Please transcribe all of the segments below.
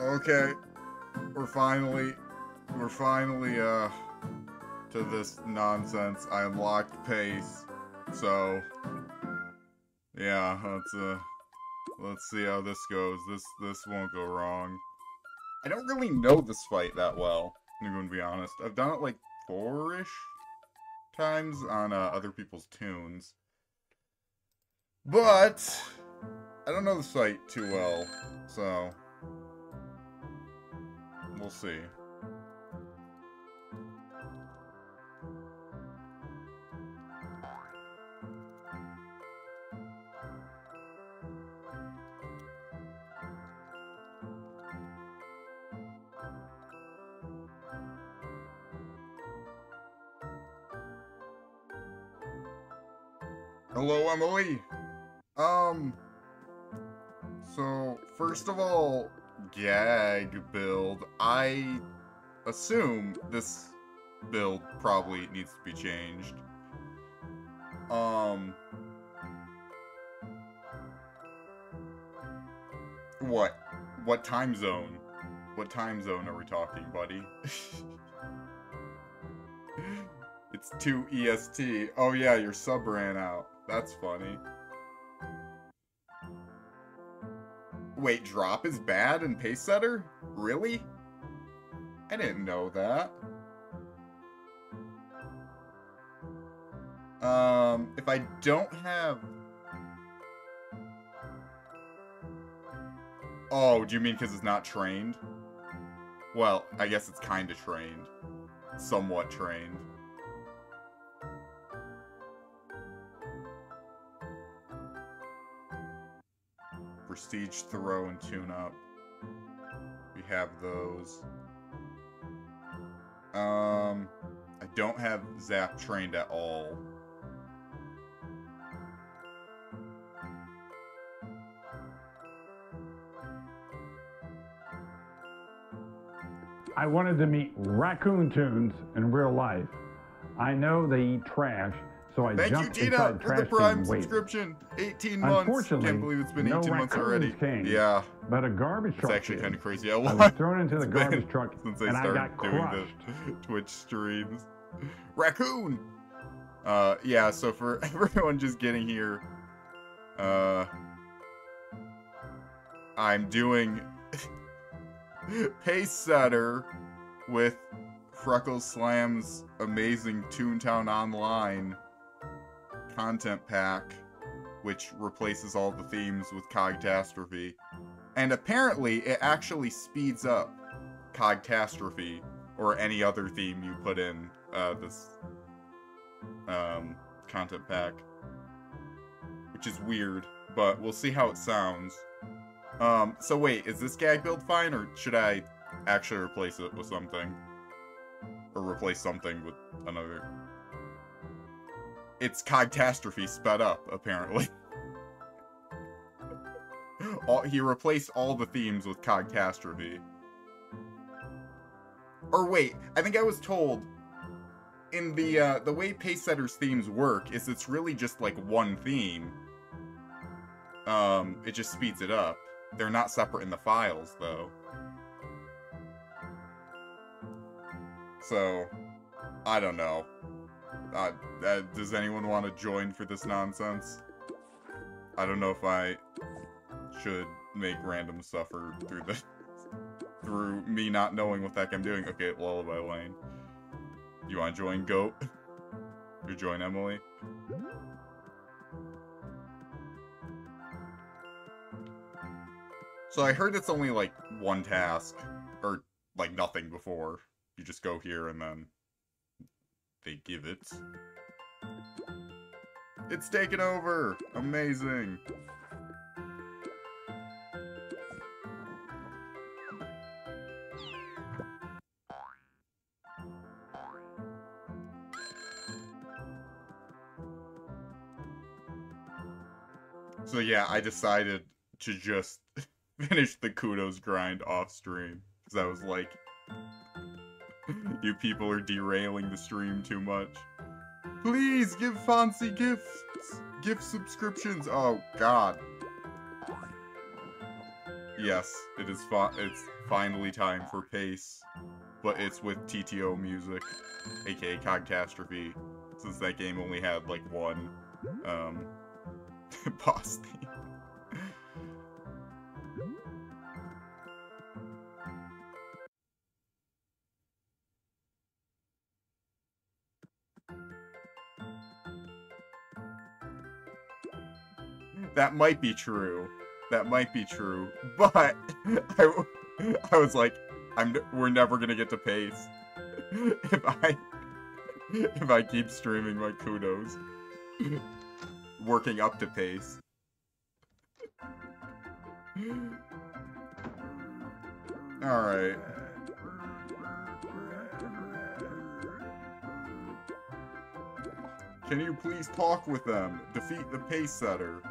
Okay. We're finally, we're finally, uh, to this nonsense. I unlocked pace. So, yeah, let's, uh, let's see how this goes. This, this won't go wrong. I don't really know this fight that well, I'm gonna be honest. I've done it like four-ish times on uh, other people's tunes. But, I don't know this fight too well, so... We'll see. Hello, Emily. Um, so, first of all, gag build, I assume this build probably needs to be changed. Um, what? What time zone? What time zone are we talking, buddy? it's 2 EST. Oh yeah, your sub ran out. That's funny. Wait, drop is bad in pace setter? Really? I didn't know that. Um, if I don't have... Oh, do you mean because it's not trained? Well, I guess it's kind of trained. Somewhat trained. Prestige Throw and Tune Up. We have those. Um, I don't have Zap trained at all. I wanted to meet raccoon tunes in real life. I know they eat trash, so I Thank you, jumped Tina, inside for the Prime can and waited. subscription. 18 months. Unfortunately, Can't believe it's been no 18 months already. came. Yeah, But a garbage it's truck actually did. kind of crazy. I I was thrown into the garbage been truck since I and I started got doing crushed. the Twitch streams. Raccoon! Uh, yeah, so for everyone just getting here, uh, I'm doing Pace Setter with Freckles Slam's amazing Toontown Online content pack, which replaces all the themes with Cogtastrophe. And apparently, it actually speeds up Cogtastrophe or any other theme you put in uh, this um, content pack. Which is weird, but we'll see how it sounds. Um, so wait, is this gag build fine, or should I actually replace it with something? Or replace something with another? It's Cogtastrophe sped up, apparently. all, he replaced all the themes with Cogtastrophe. Or wait, I think I was told in the uh, the way Pace Setter's themes work is it's really just like one theme. Um, it just speeds it up. They're not separate in the files though. So, I don't know. Uh, uh, does anyone want to join for this nonsense? I don't know if I should make random suffer through the Through me not knowing what the heck I'm doing. Okay, Lullaby Lane. You want to join Goat? You join Emily? So I heard it's only like one task, or like nothing before. You just go here and then they give it. It's taken over! Amazing! So yeah, I decided to just finish the kudos grind off stream. Because I was like, you people are derailing the stream too much. Please give Fonzie gifts, gift subscriptions. Oh God. Yes, it is. It's finally time for pace, but it's with TTO music, aka Cogtastrophe, since that game only had like one um, boss theme. That might be true. That might be true. But I, I was like, I'm we're never gonna get to pace if I if I keep streaming my kudos, working up to pace. All right. Can you please talk with them? Defeat the pace setter.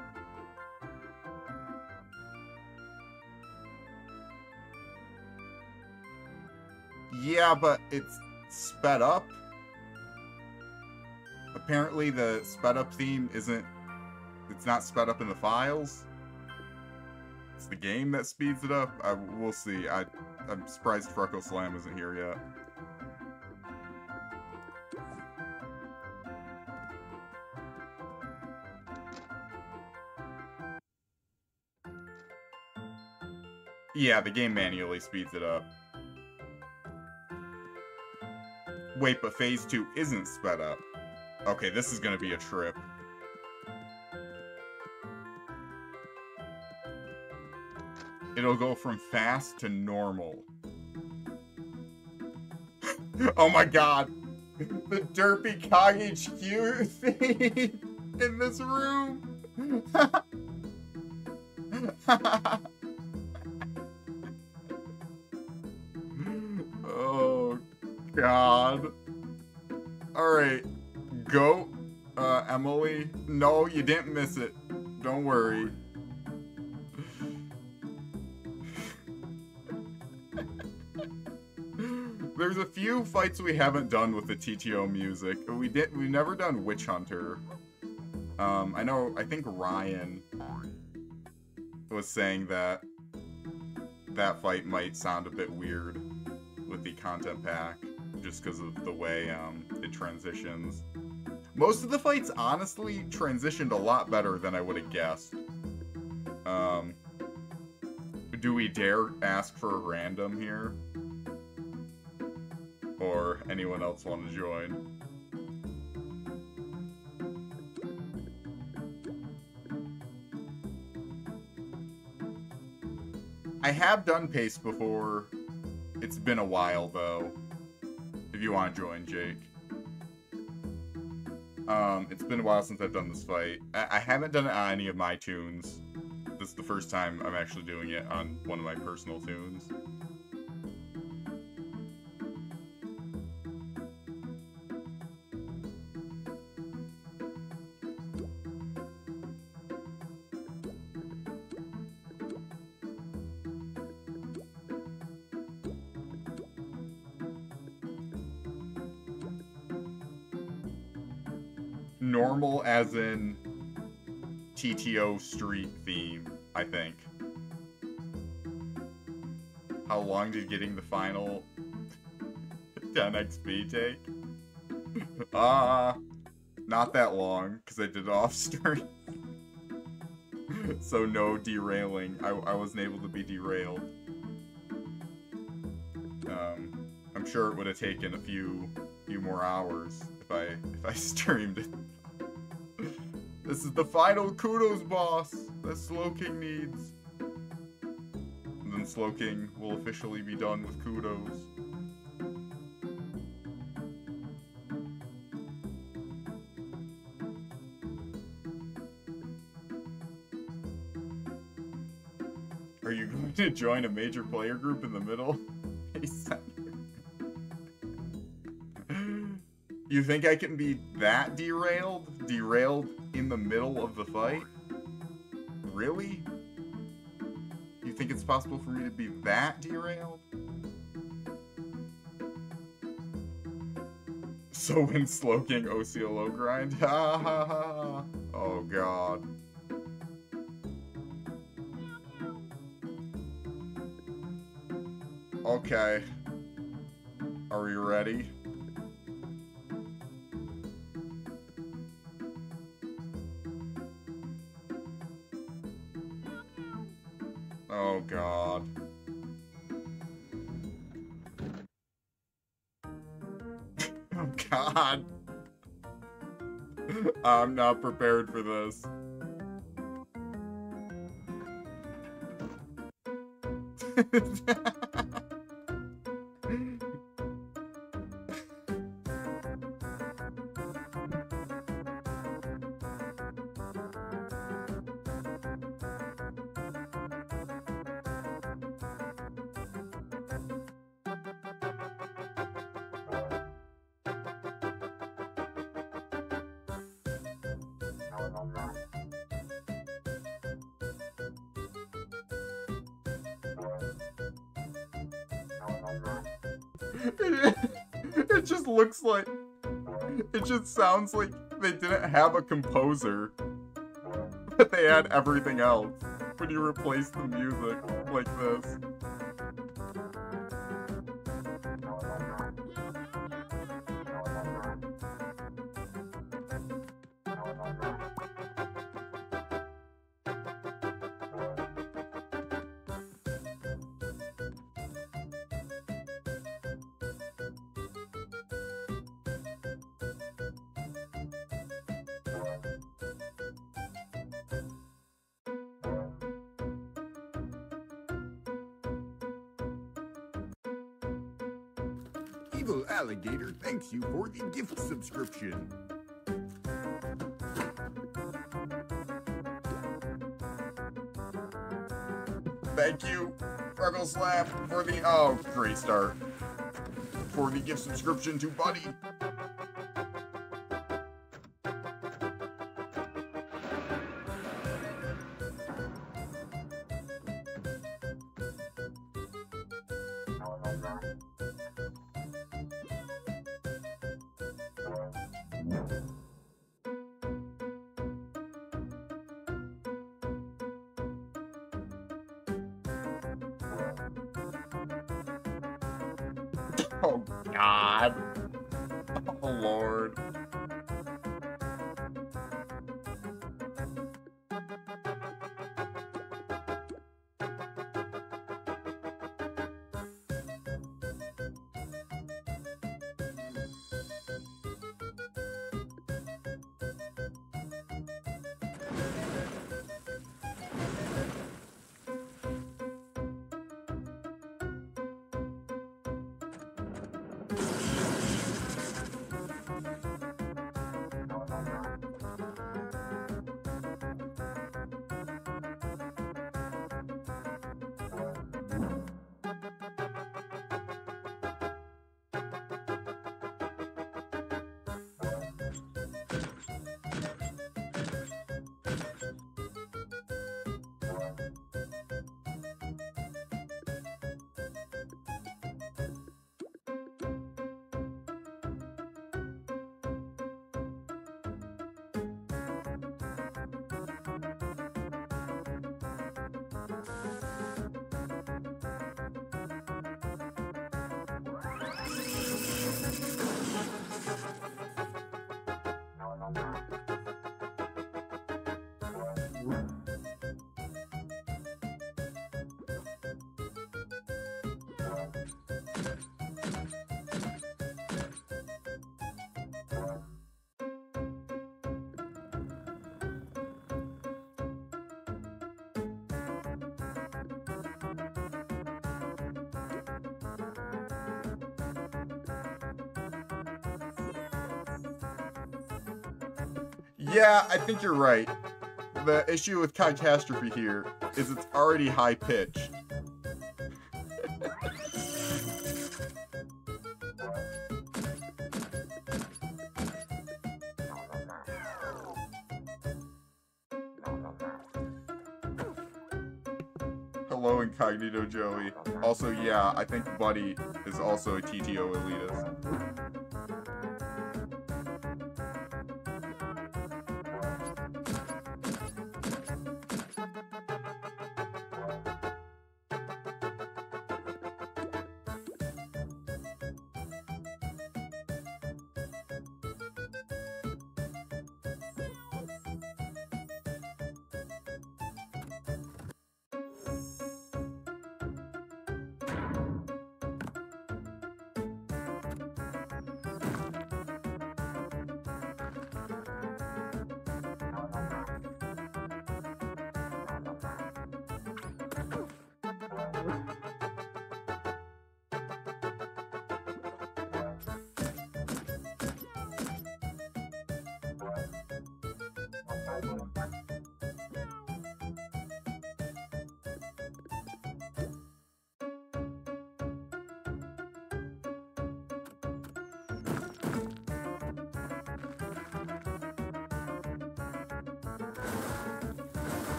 Yeah, but it's sped up. Apparently the sped up theme isn't... It's not sped up in the files. It's the game that speeds it up. I, we'll see. I, I'm surprised Freckle Slam isn't here yet. Yeah, the game manually speeds it up. Wait, but phase 2 isn't sped up. Okay, this is gonna be a trip. It'll go from fast to normal. oh my god! The derpy Cog HQ thing in this room! You didn't miss it. Don't worry. There's a few fights we haven't done with the TTO music. We did we've never done Witch Hunter. Um, I know I think Ryan was saying that that fight might sound a bit weird with the content pack just because of the way um, it transitions. Most of the fights, honestly, transitioned a lot better than I would have guessed. Um, do we dare ask for a random here? Or anyone else want to join? I have done pace before. It's been a while, though if you want to join, Jake. Um, it's been a while since I've done this fight. I, I haven't done it on any of my tunes. This is the first time I'm actually doing it on one of my personal tunes. Street theme, I think. How long did getting the final 10 XP take? Ah, uh, not that long, because I did off stream. so no derailing. I, I wasn't able to be derailed. Um, I'm sure it would have taken a few few more hours if I if I streamed it. This is the final kudos boss that Slowking needs. And then Slowking will officially be done with kudos. Are you going to join a major player group in the middle? you think I can be that derailed? Derailed in the middle of the fight? Really? You think it's possible for me to be that derailed? So when Slowking OCLO grind? Ha ha ha! Oh god. Okay. Are we ready? Not prepared for this. looks like it just sounds like they didn't have a composer but they had everything else. When you replace the music like this Evil Alligator thanks you for the gift subscription. thank you Freckle Slam for the oh great start for the gift subscription to Buddy I think you're right. The issue with Cogtastrophe here is it's already high pitched. Hello, Incognito Joey. Also, yeah, I think Buddy is also a TTO elitist.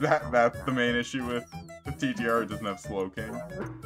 That that's the main issue with the TTR. It doesn't have Slowking.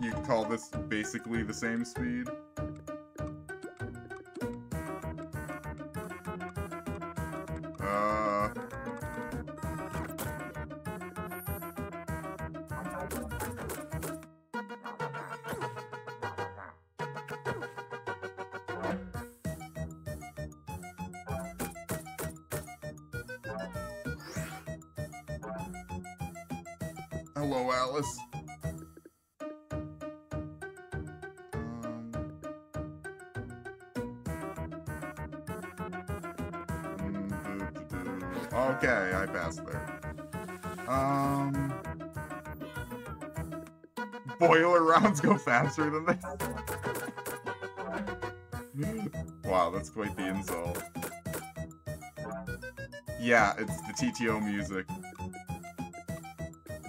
You call this basically the same speed? Rounds go faster than this. wow, that's quite the insult. Yeah, it's the TTO music.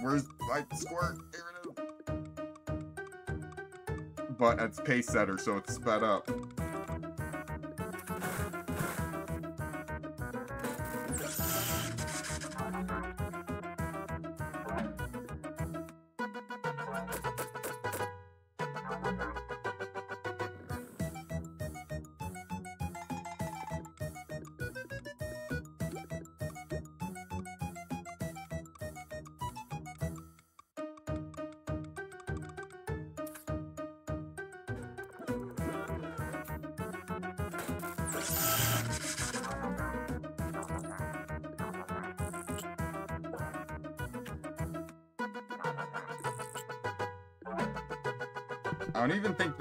Where's my squirt? Here it is. But it's pace setter, so it's sped up.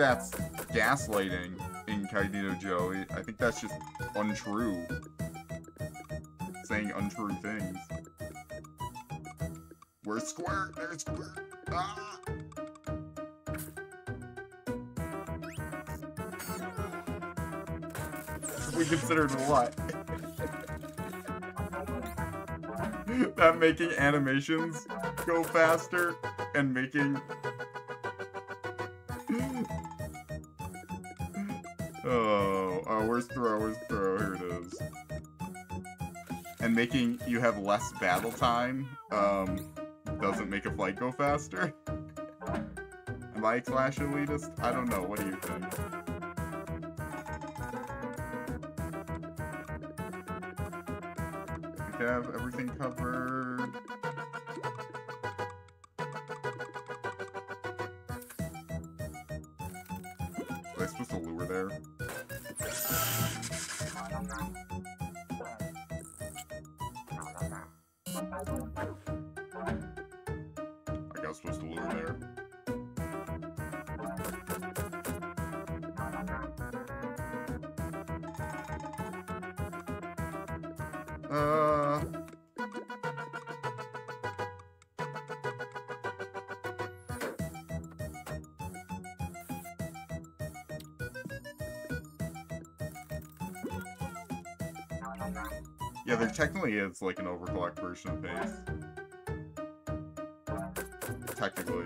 That's gaslighting Incognito Joe. I think that's just untrue. Saying untrue things. Where's Squirt? There's Squirt. Ah! We considered what? that making animations go faster and making you have less battle time um, doesn't make a flight go faster. Am I Clash elitist? I don't know. What do you think? We have everything covered. Is like an overclock version of Haze. Technically.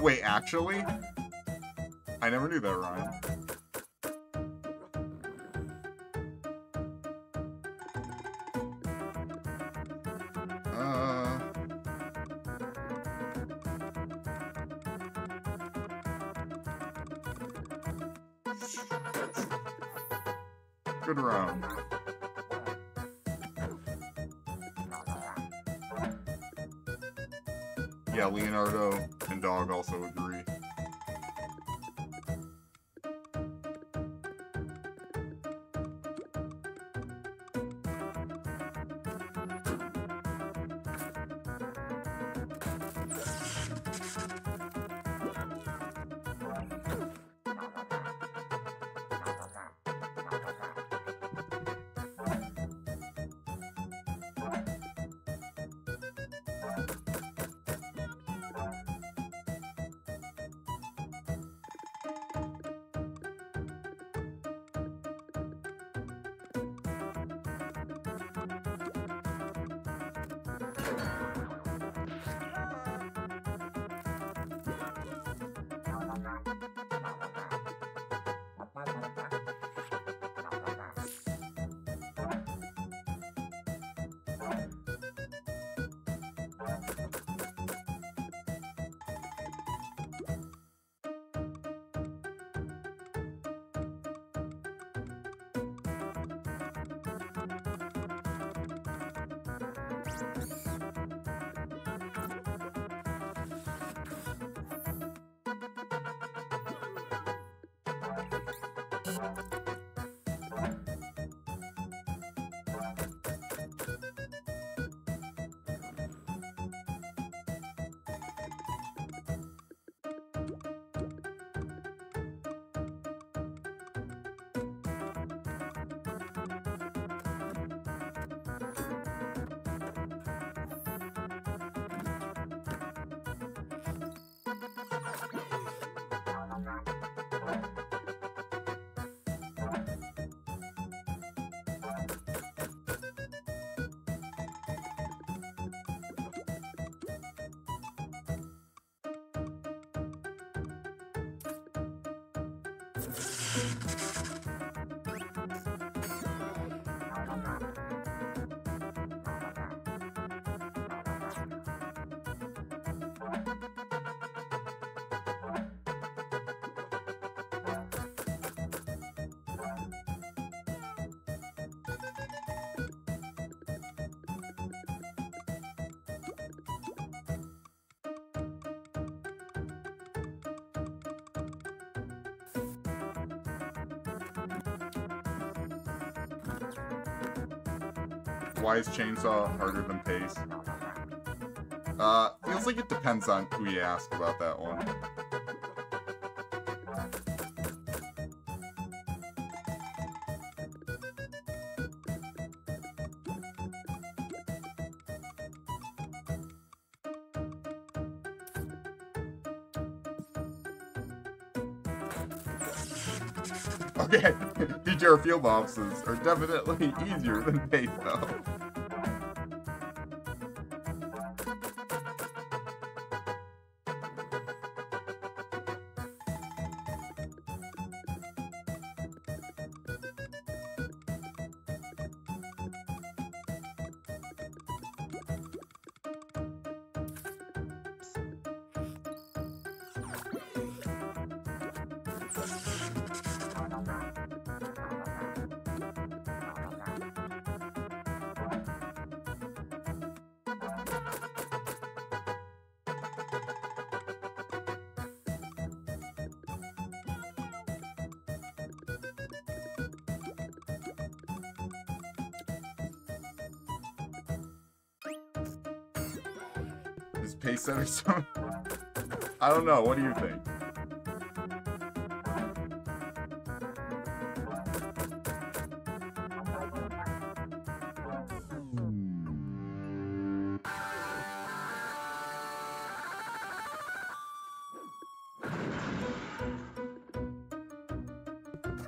Wait, actually? I never knew that, Ryan. Why is Chainsaw harder than Pace? Uh, feels like it depends on who you ask about that one. Okay, PGR field offices are definitely easier than pace, though. Don't know. What do you think? Hmm.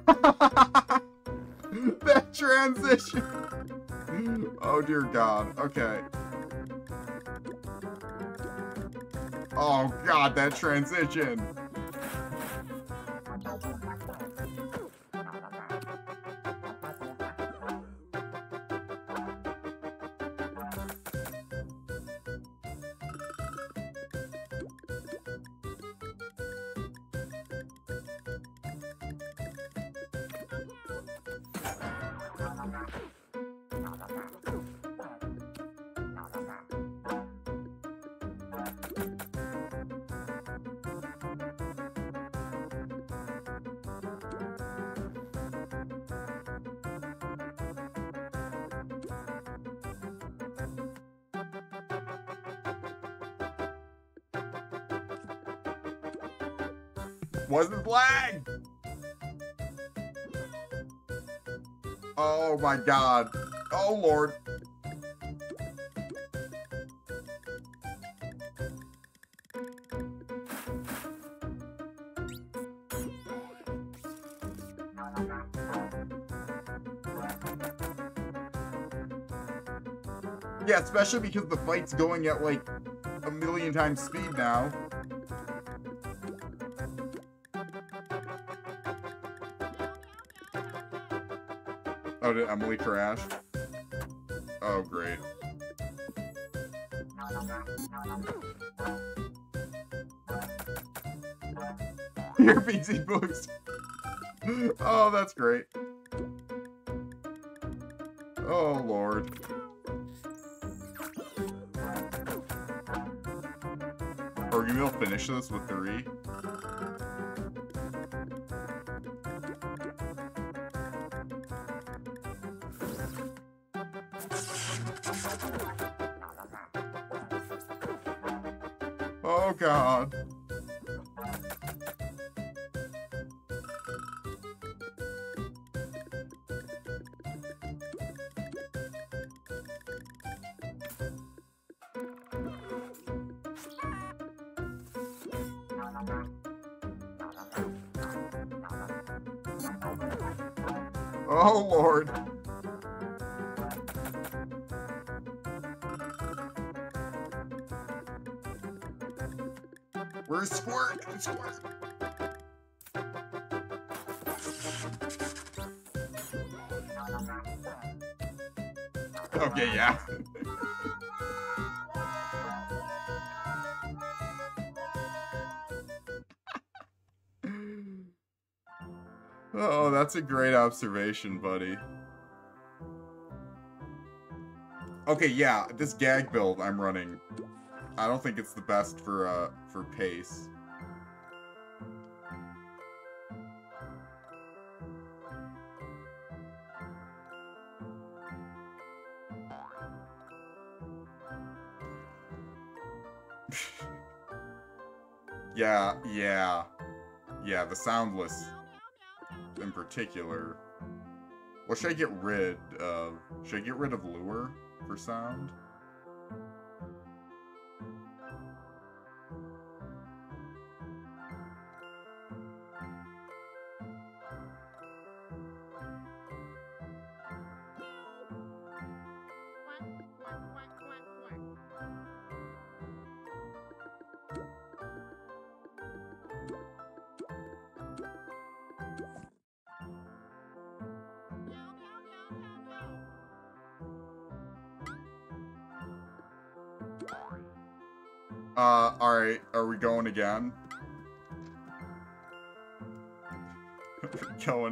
that transition. Oh dear God. Okay. Transition. God. Oh lord. Yeah, especially because the fight's going at like a million times speed now. Emily crash? Oh, great. Your PC boost. Oh, that's great. Oh, Lord. We gonna finish this with three? God. That's a great observation, buddy. Okay, yeah, this gag build I'm running, I don't think it's the best for, uh, for pace. yeah, yeah. Yeah, the soundless particular. What should I get rid of? Should I get rid of lure for sound?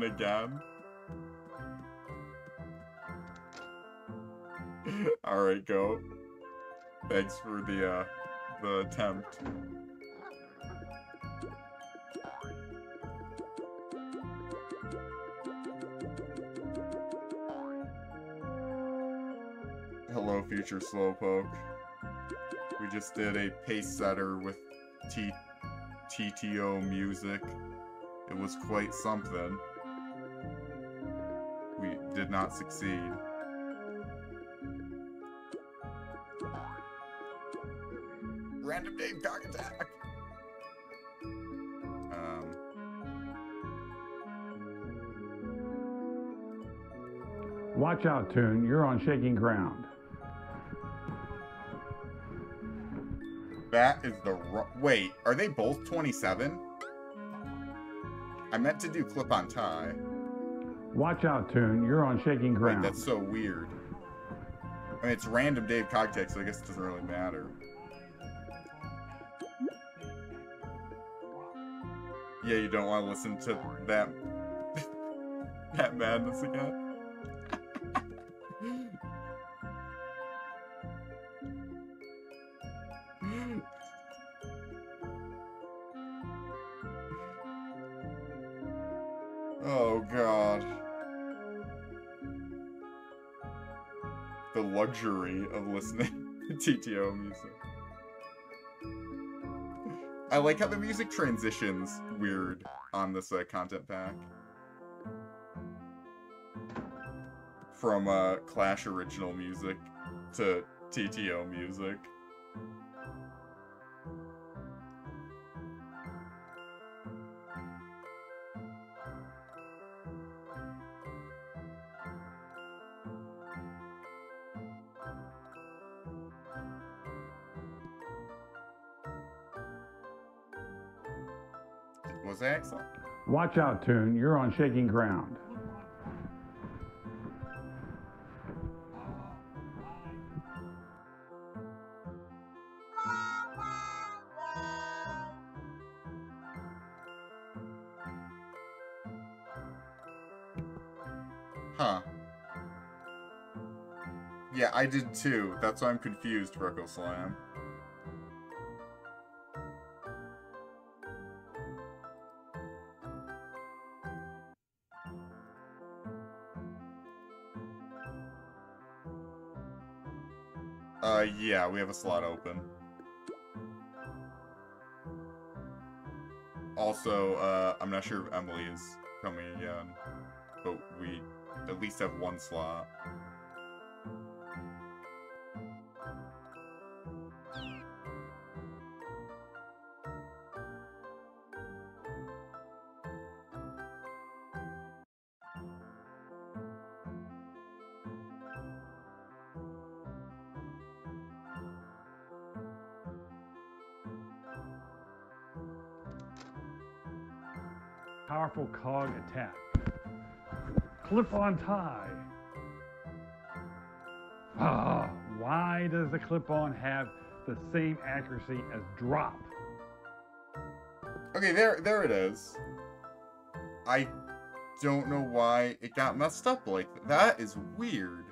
Going again? alright, go. Thanks for the, uh, the attempt. Hello, future Slowpoke. We just did a pace setter with T TTO music. It was quite something. We did not succeed. Random name cog attack! Um, Watch out, Toon. You're on shaking ground. that is the Wait, are they both 27? I meant to do clip on tie. Watch out, Toon. You're on shaking Wait, ground. that's so weird. I mean, it's random Dave Cogtech, so I guess it doesn't really matter. Yeah, you don't want to listen to that that madness again. Luxury of listening to TTO music. I like how the music transitions weird on this uh, content pack. From uh, Clash original music to TTO music. Watch out, Toon. You're on shaking ground. Huh. Yeah, I did too. That's why I'm confused, Freckle Slam. Yeah, we have a slot open. Also, uh, I'm not sure if Emily is coming again, but we at least have one slot. Powerful cog attack. Clip on tie. Ah, why does the clip on have the same accuracy as drop? Okay, there, there it is. I don't know why it got messed up like that. That is weird.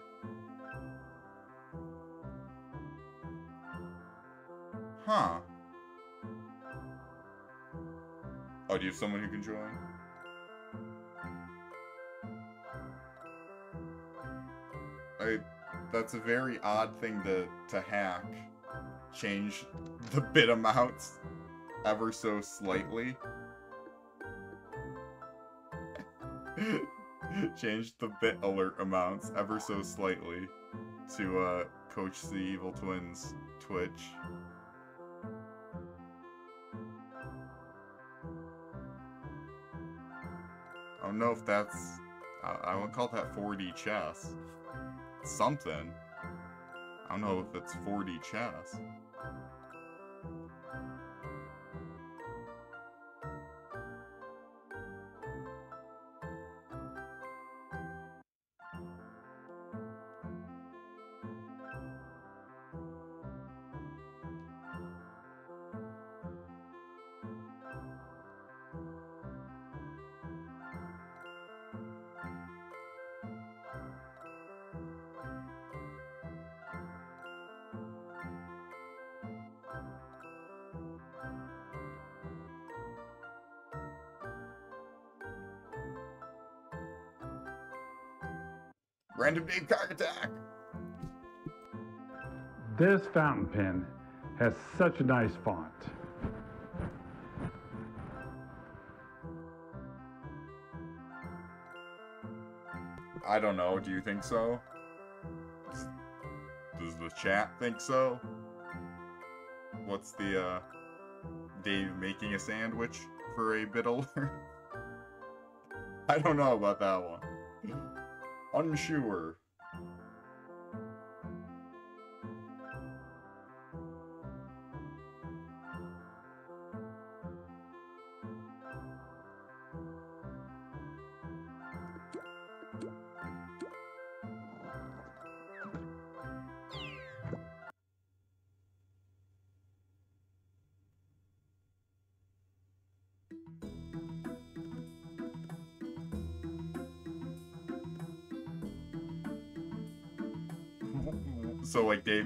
Do you have someone who can join? I, that's a very odd thing to, to hack. Change the bit amounts ever so slightly. Change the bit alert amounts ever so slightly to uh, CoachZEvilTwin's Twitch. Know if that's. I, I would call that 4D chess. Something. I don't know if it's 4D chess. Dave cog attack. This fountain pen has such a nice font. I don't know. Do you think so? Does the chat think so? What's the, uh, Dave making a sandwich for a bit alert? I don't know about that one. Unsure.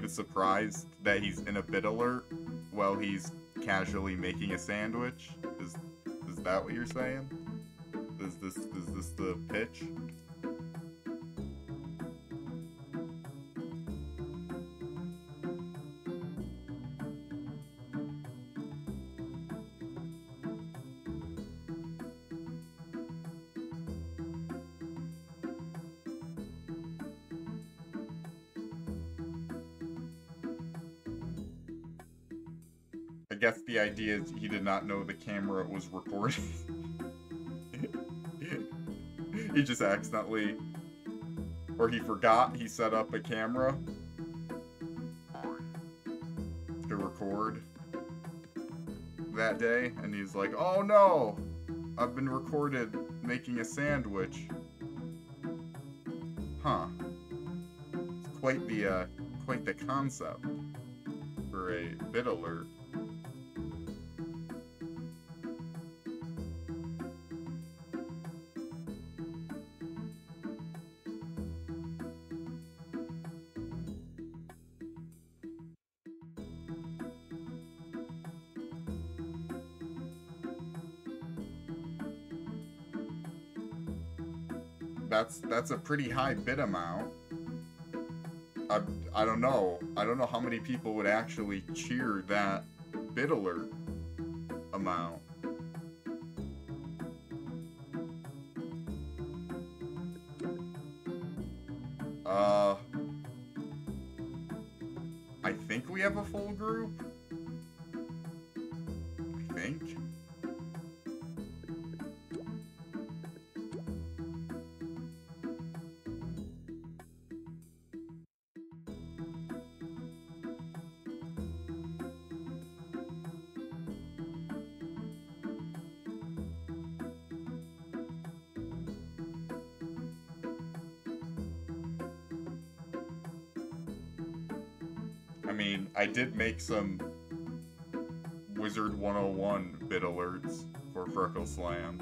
David's surprised that he's in a bit alert while he's casually making a sandwich. Is is that what you're saying? Is this is this the pitch? Is he did not know the camera was recording. he just accidentally, or he forgot he set up a camera to record that day, and he's like, "Oh no, I've been recorded making a sandwich." Huh. It's quite the uh, quite the concept for a bit alert. That's a pretty high bid amount. I, I don't know. I don't know how many people would actually cheer that bid alert amount. Did make some Wizard 101 bit alerts for Freckle Slam.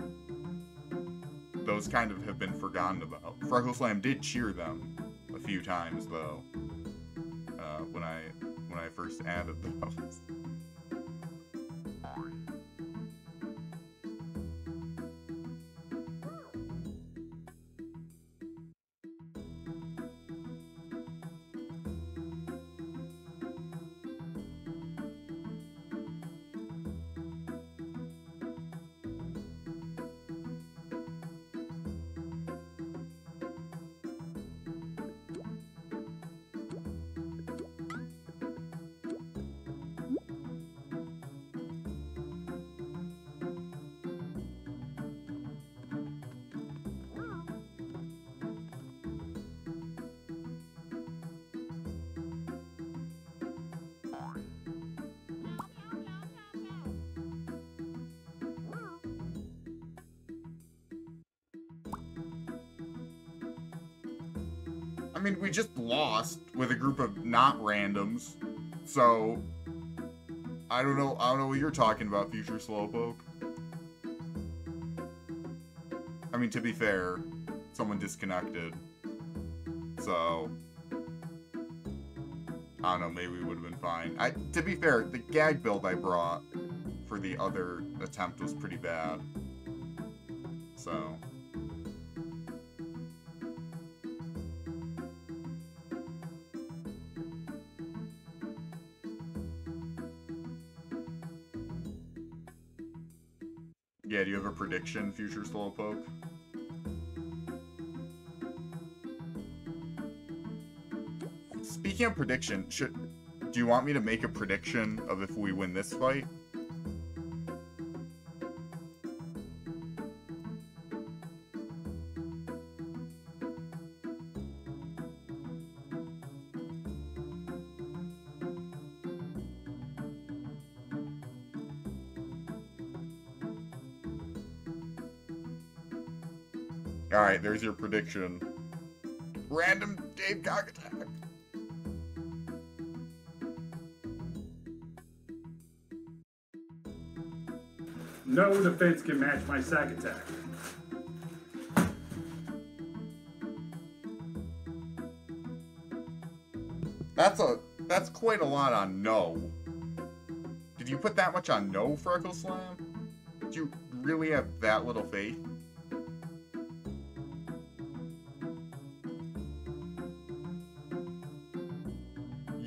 Those kind of have been forgotten about. Freckle Slam did cheer them a few times though. Uh, when I when I first added those. mean, we just lost with a group of not randoms, so I don't know. I don't know what you're talking about, future slowpoke. I mean, to be fair, someone disconnected, so I don't know. Maybe we would have been fine. I, to be fair, the gag build I brought for the other attempt was pretty bad, so. Prediction, future Slowpoke? Speaking of prediction, should do you want me to make a prediction of if we win this fight? There's your prediction. Random Dave Cog attack. No defense can match my sack attack. That's a that's quite a lot on no. Did you put that much on no, Freckle Slam? Do you really have that little faith?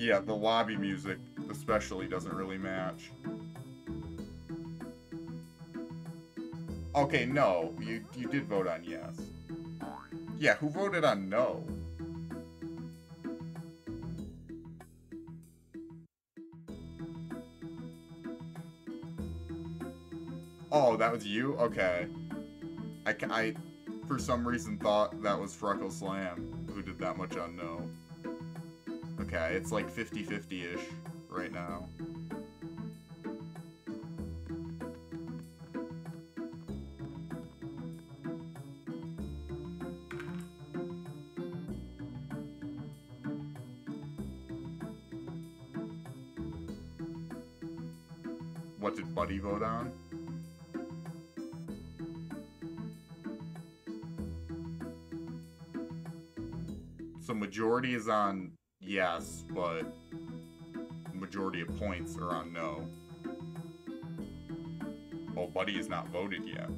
Yeah, the lobby music especially doesn't really match. Okay, no. You you did vote on yes. Yeah, who voted on no? Oh, that was you? Okay. I, I, for some reason, thought that was Freckle Slam who did that much on no. Okay, it's like 50-50-ish right now. What did Buddy vote on? So majority is on yes, but majority of points are on no. Oh, Buddy is not voted yet.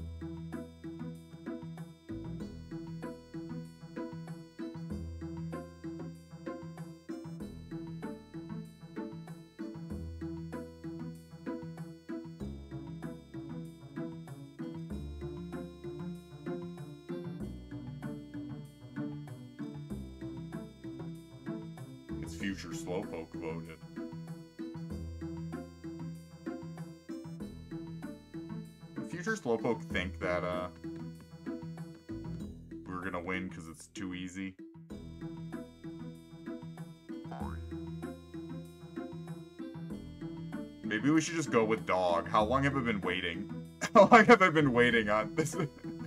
Maybe we should just go with dog. How long have I been waiting? How long have I been waiting on this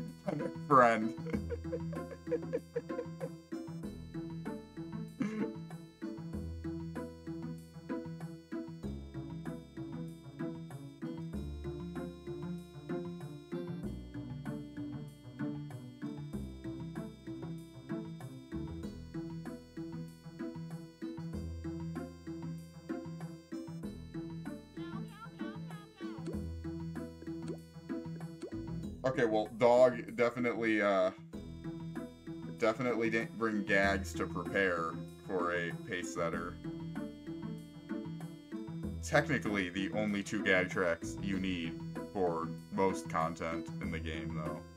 friend? Okay, well, dog definitely, uh, definitely didn't bring gags to prepare for a pace setter. Technically, the only two gag tracks you need for most content in the game, though.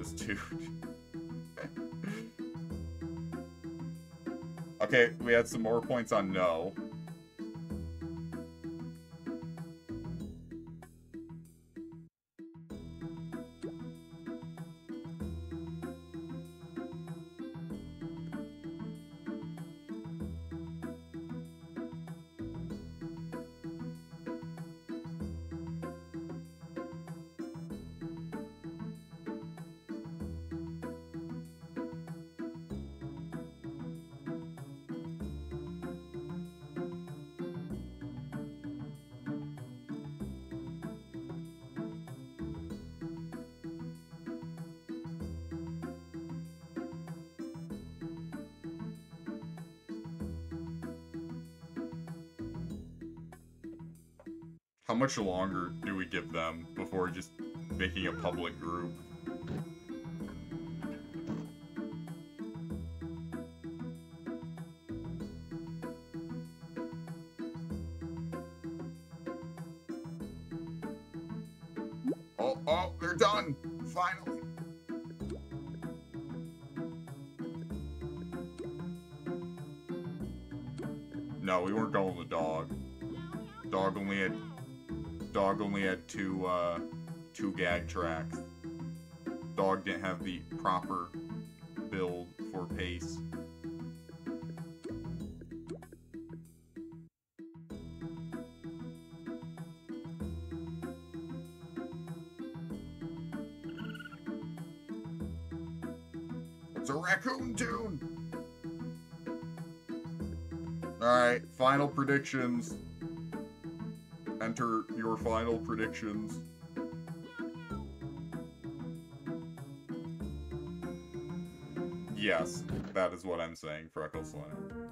But everyone is too. okay, we had some more points on no. How much longer do we give them before just making a public group? Predictions. Enter your final predictions. Yes, that is what I'm saying, Freckle Slam.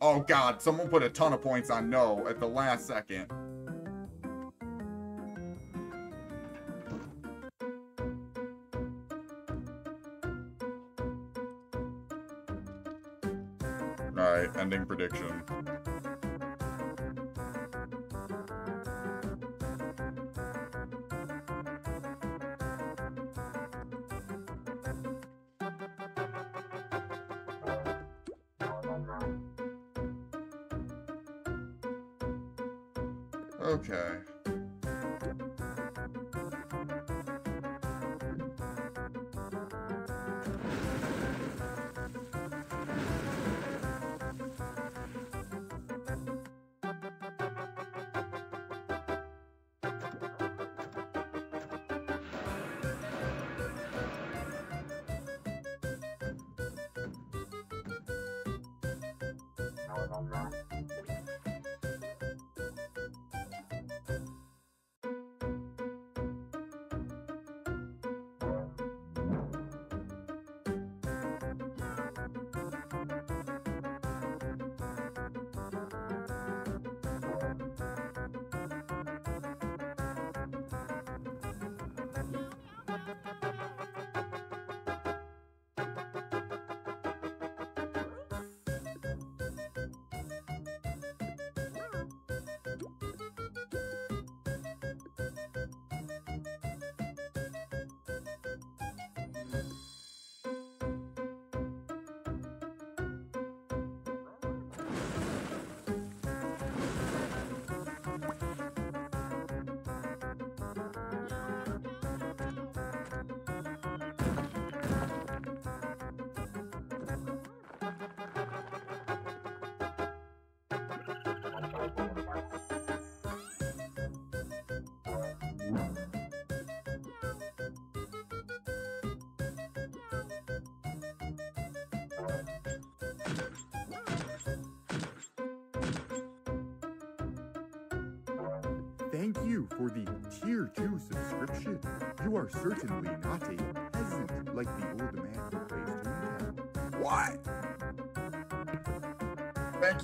Oh god, someone put a ton of points on no at the last second.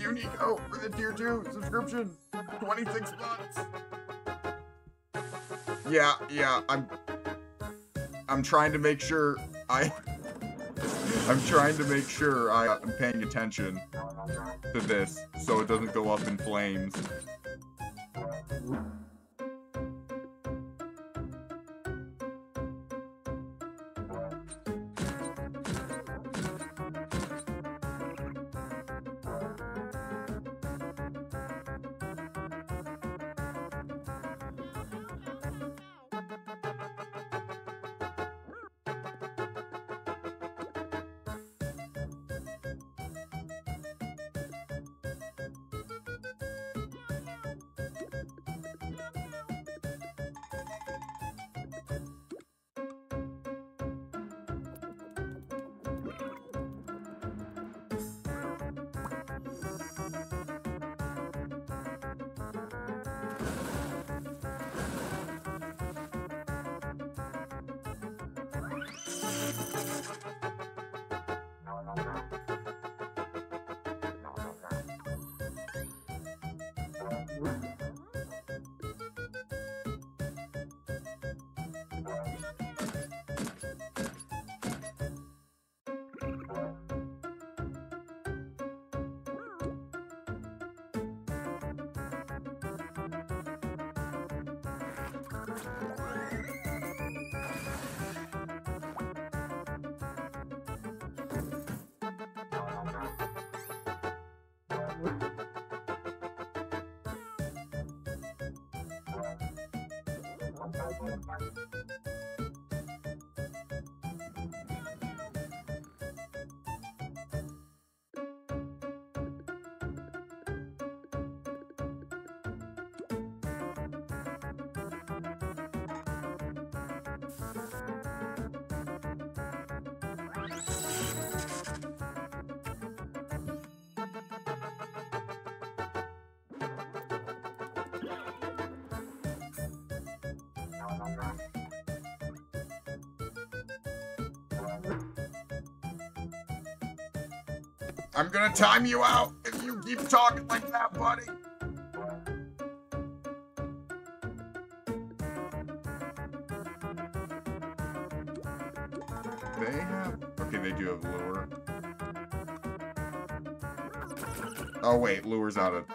You, Nico, for the tier 2 subscription. 26 bucks. Yeah, yeah, I'm I'm trying to make sure I I'm trying to make sure I am paying attention to this so it doesn't go up in flames. Bye. I'm gonna time you out if you keep talking like that, buddy. They have... Okay, they do have lure. Oh, wait, lure's out of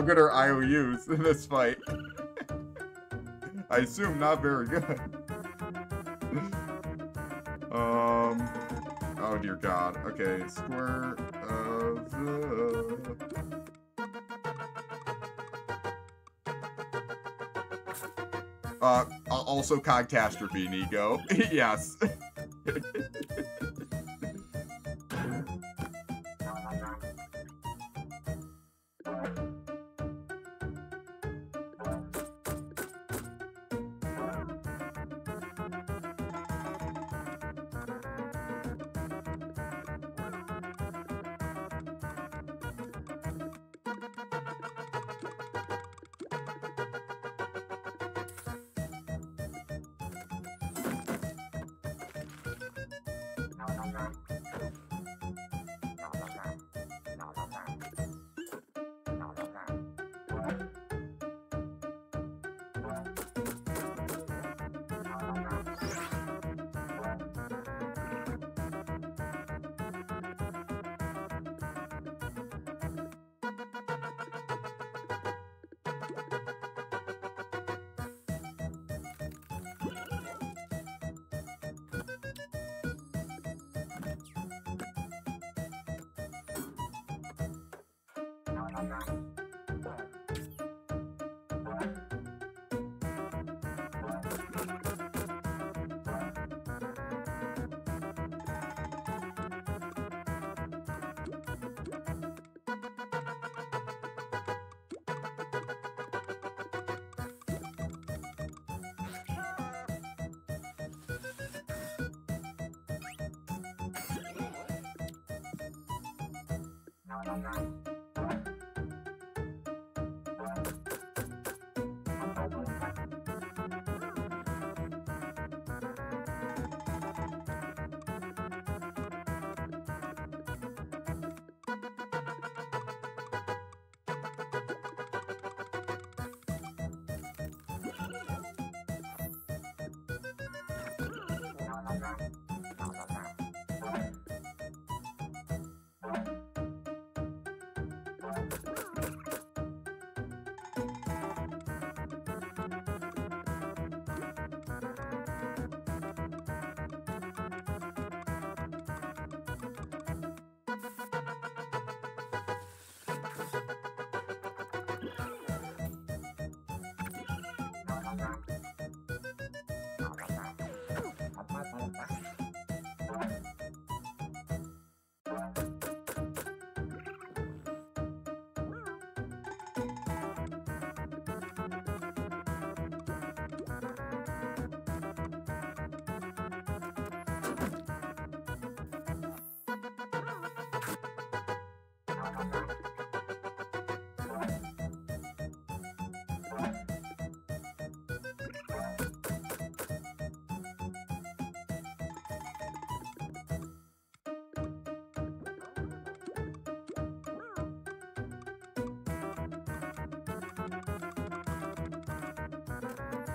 How good are IOUs in this fight? I assume not very good. um. Oh dear God. Okay, square of the. Uh, also Cogtastrophe, Nico. yes.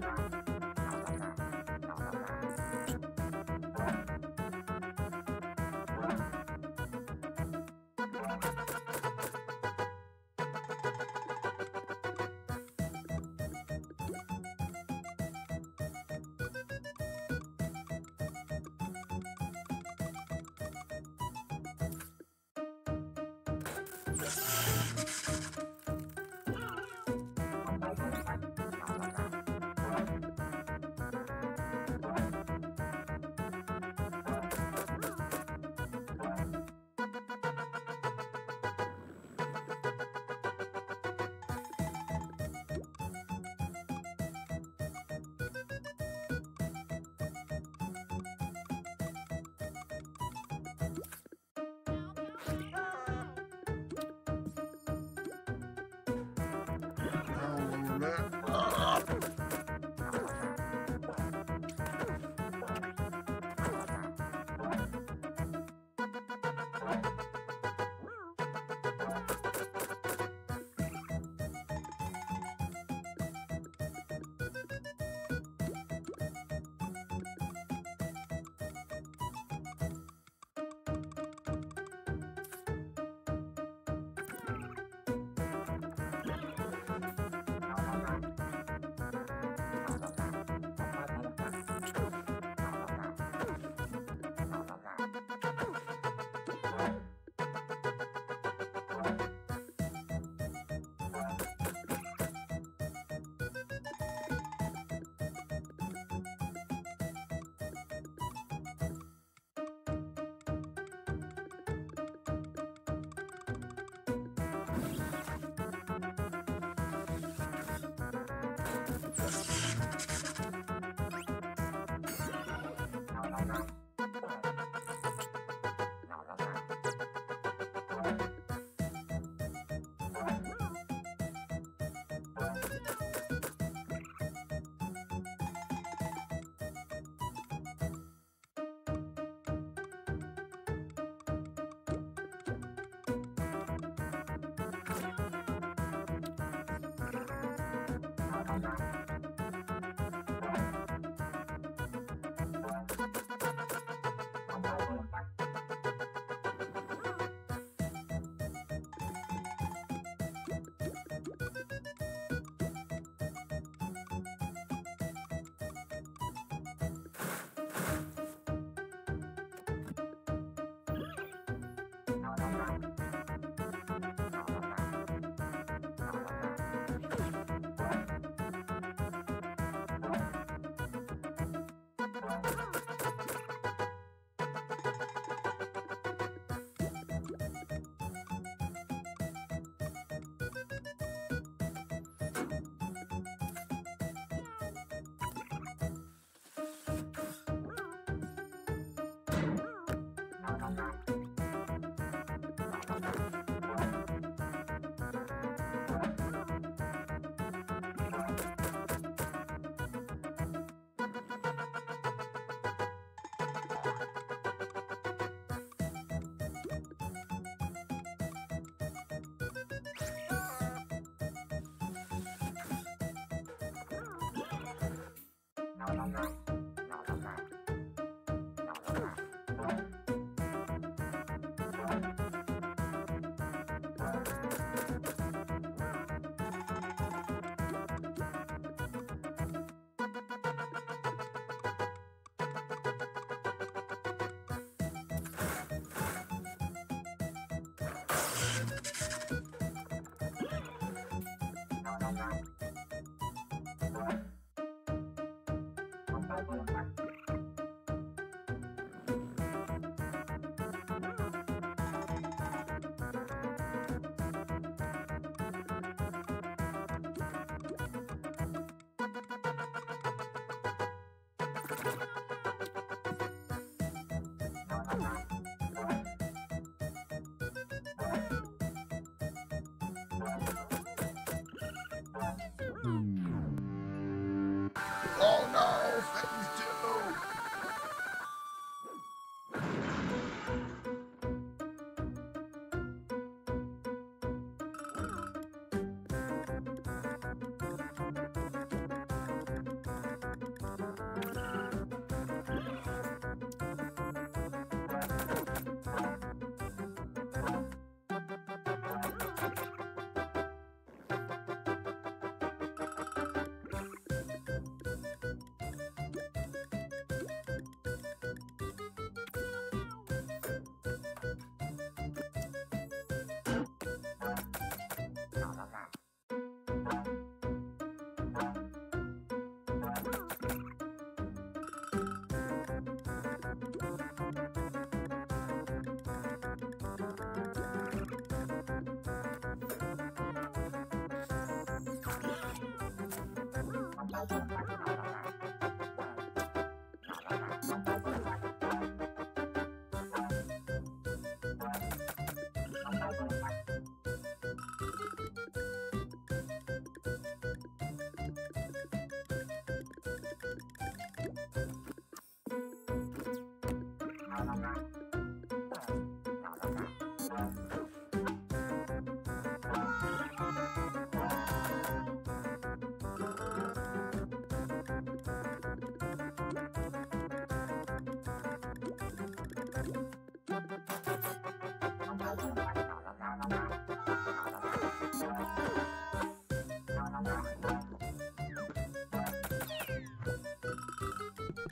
Bye. Ha ha ha! Bye. you.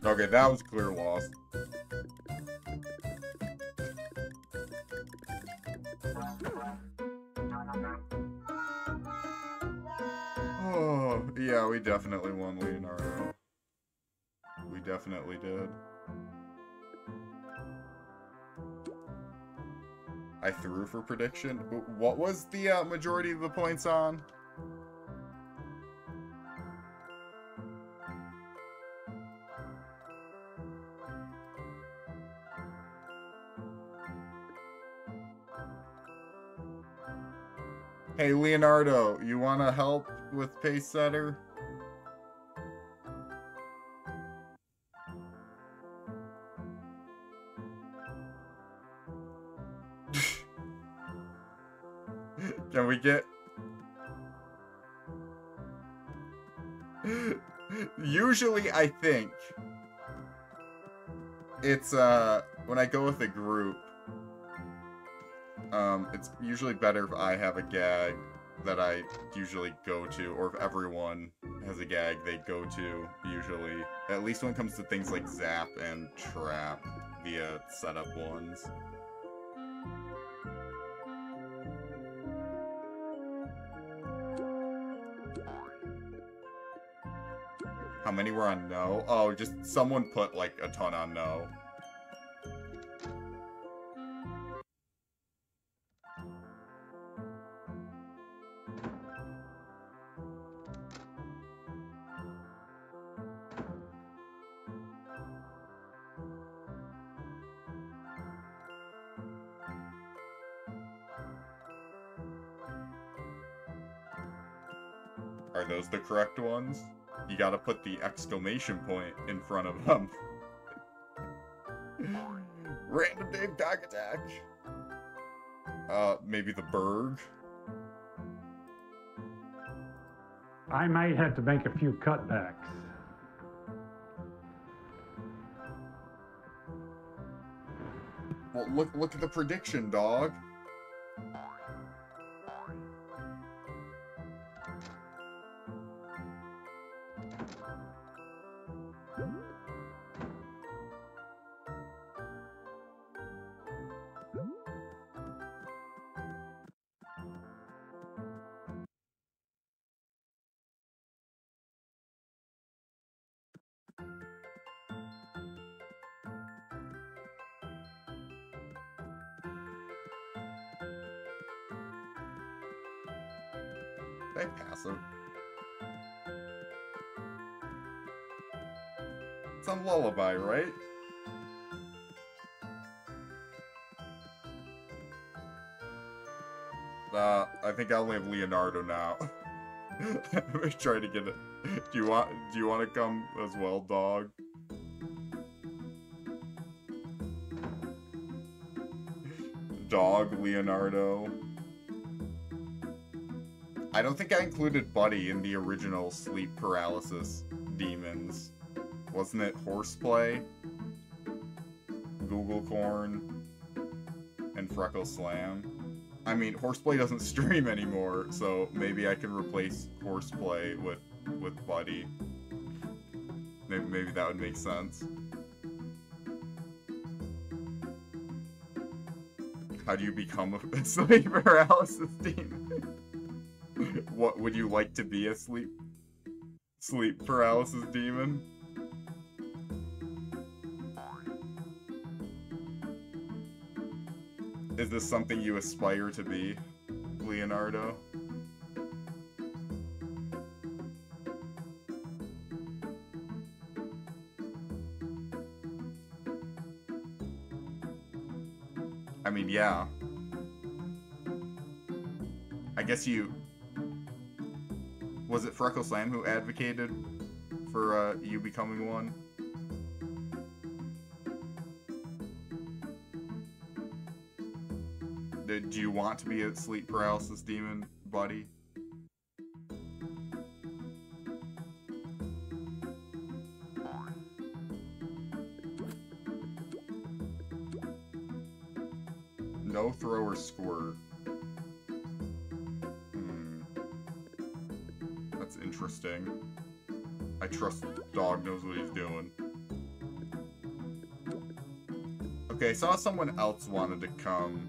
Okay, that was clear loss. Oh, yeah, we definitely won Leonardo. We definitely did. I threw for prediction. What was the uh, majority of the points on? Hey, Leonardo, you want to help with Pacesetter? Can we get... Usually, I think it's, uh, when I go with a group, um, it's usually better if I have a gag that I usually go to, or if everyone has a gag they go to, usually. At least when it comes to things like Zap and Trap via setup ones. How many were on no? Oh, just someone put like a ton on no. Correct ones? You gotta put the exclamation point in front of them. Random Dave Dog Attack. Uh, maybe the Berg. I might have to make a few cutbacks. Well, look look at the prediction, dog. Think I only have Leonardo now. I'm trying to get it. Do you want? Do you want to come as well, dog? Dog Leonardo. I don't think I included Buddy in the original sleep paralysis demons. Wasn't it horseplay? Google corn and Freckle Slam. I mean, horseplay doesn't stream anymore, so maybe I can replace horseplay with with Buddy. Maybe, maybe that would make sense. How do you become a sleep paralysis demon? what would you like to be a sleep sleep paralysis demon? Is this something you aspire to be, Leonardo? I mean, yeah. I guess you... Was it Freckle Slam who advocated for uh, you becoming one? Do you want to be a sleep paralysis demon, buddy? No throw or squirt. Hmm. That's interesting. I trust dog knows what he's doing. Okay, saw someone else wanted to come.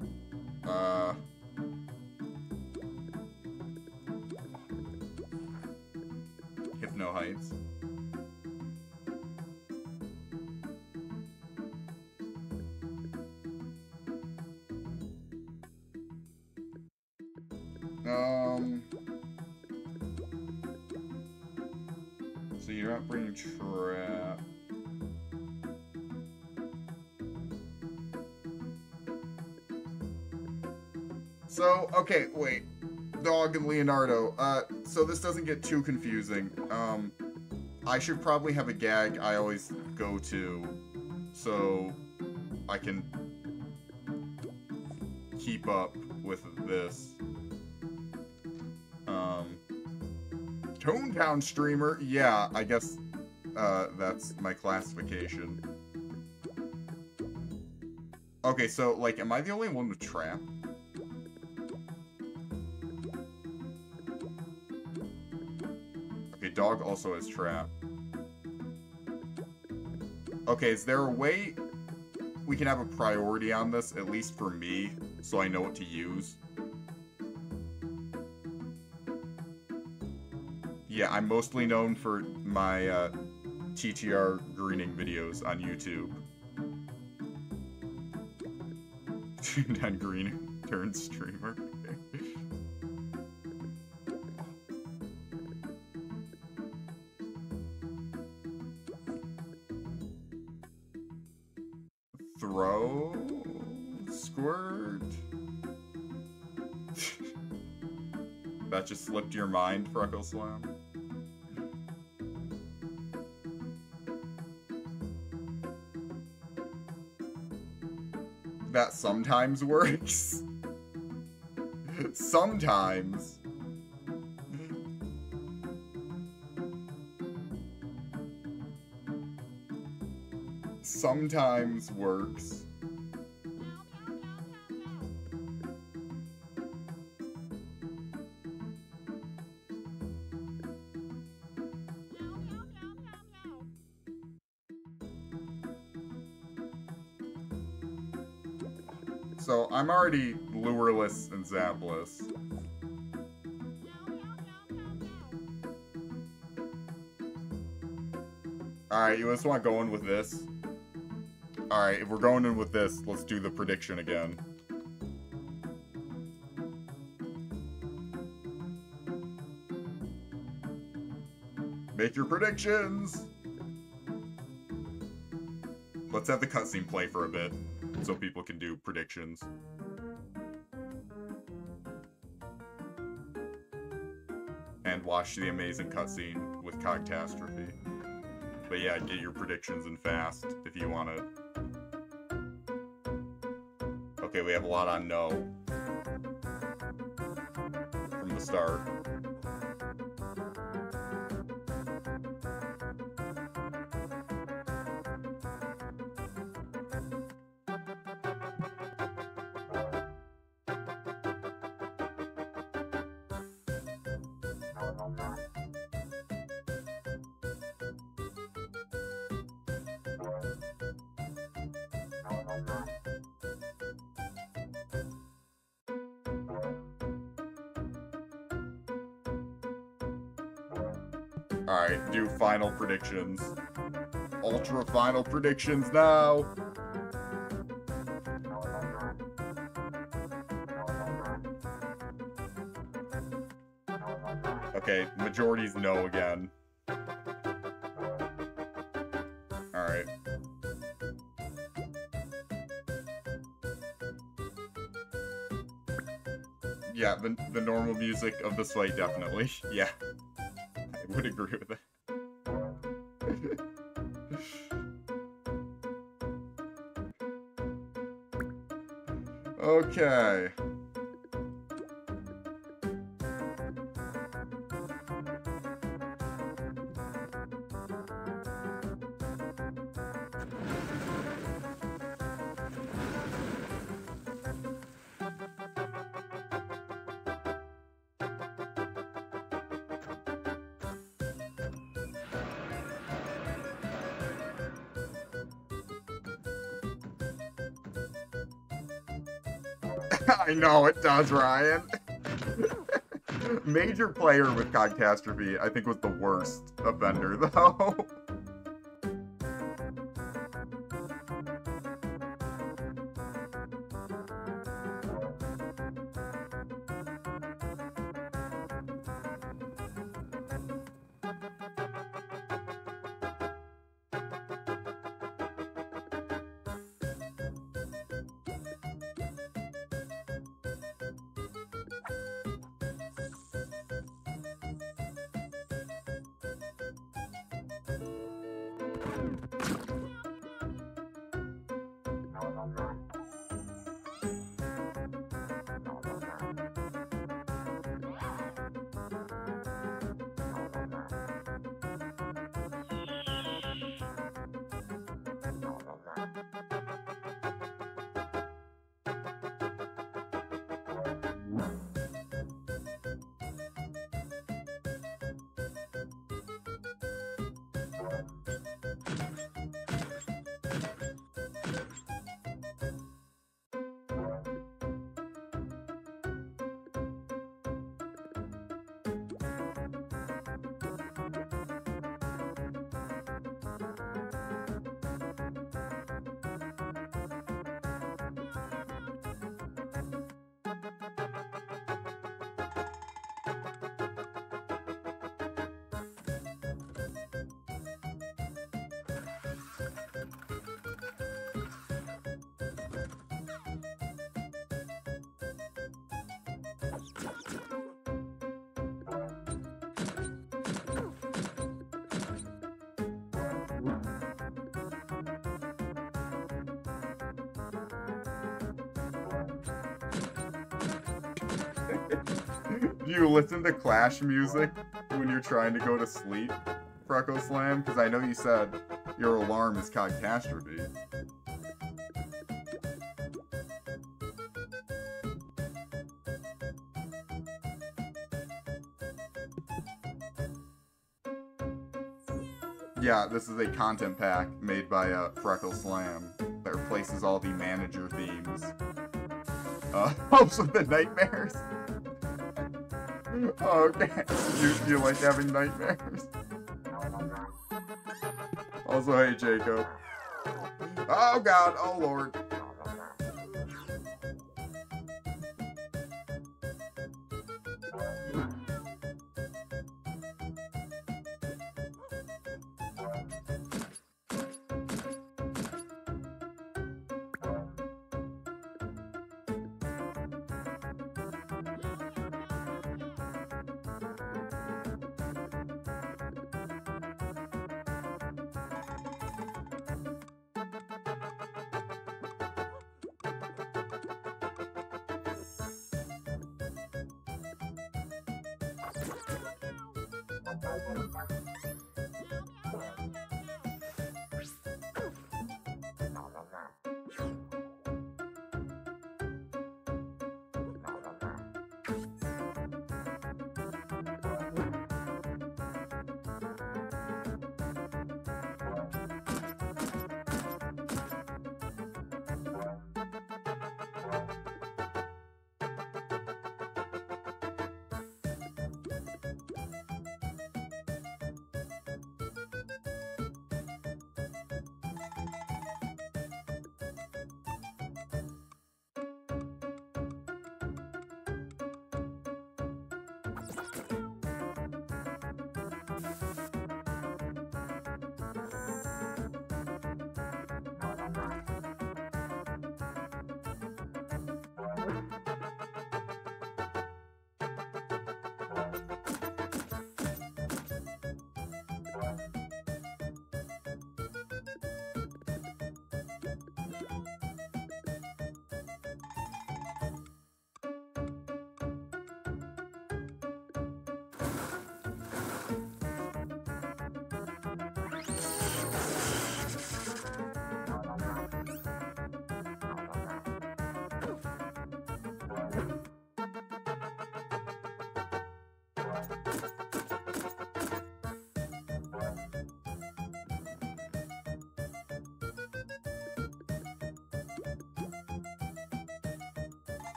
Okay, wait. Dog and Leonardo. Uh, so this doesn't get too confusing. Um, I should probably have a gag I always go to, so I can keep up with this. Um, Toontown streamer? Yeah, I guess, uh, that's my classification. Okay, so, like, am I the only one with trap? Dog also has trap. Okay, is there a way we can have a priority on this, at least for me, so I know what to use? Yeah, I'm mostly known for my uh, TTR greening videos on YouTube. Toontown greening turned streamer. Your mind, Freckle Slam? That sometimes works. sometimes. Sometimes works. Alright, you just want to go in with this? Alright, if we're going in with this, let's do the prediction again. Make your predictions! let's have the cutscene play for a bit so people can do predictions. Watch the amazing cutscene with Cogtastrophe. But yeah, get your predictions in fast if you want to. Okay, we have a lot on no from the start. Final predictions. Ultra final predictions now! Okay, majority's no again. Alright. Yeah, the, the normal music of this fight, definitely. Yeah. I would agree with that. Okay. Know it does, Ryan. Major player with Cogtastrophe, I think, was the worst offender, though. listen to Clash music when you're trying to go to sleep, Freckle Slam? Because I know you said your alarm is Cogtastrophe. Yeah, this is a content pack made by uh, Freckle Slam that replaces all the manager themes. Uh, helps with the nightmares. Oh, okay. You, you like having nightmares? Also, hey, Jacob. Oh, God. Oh, Lord.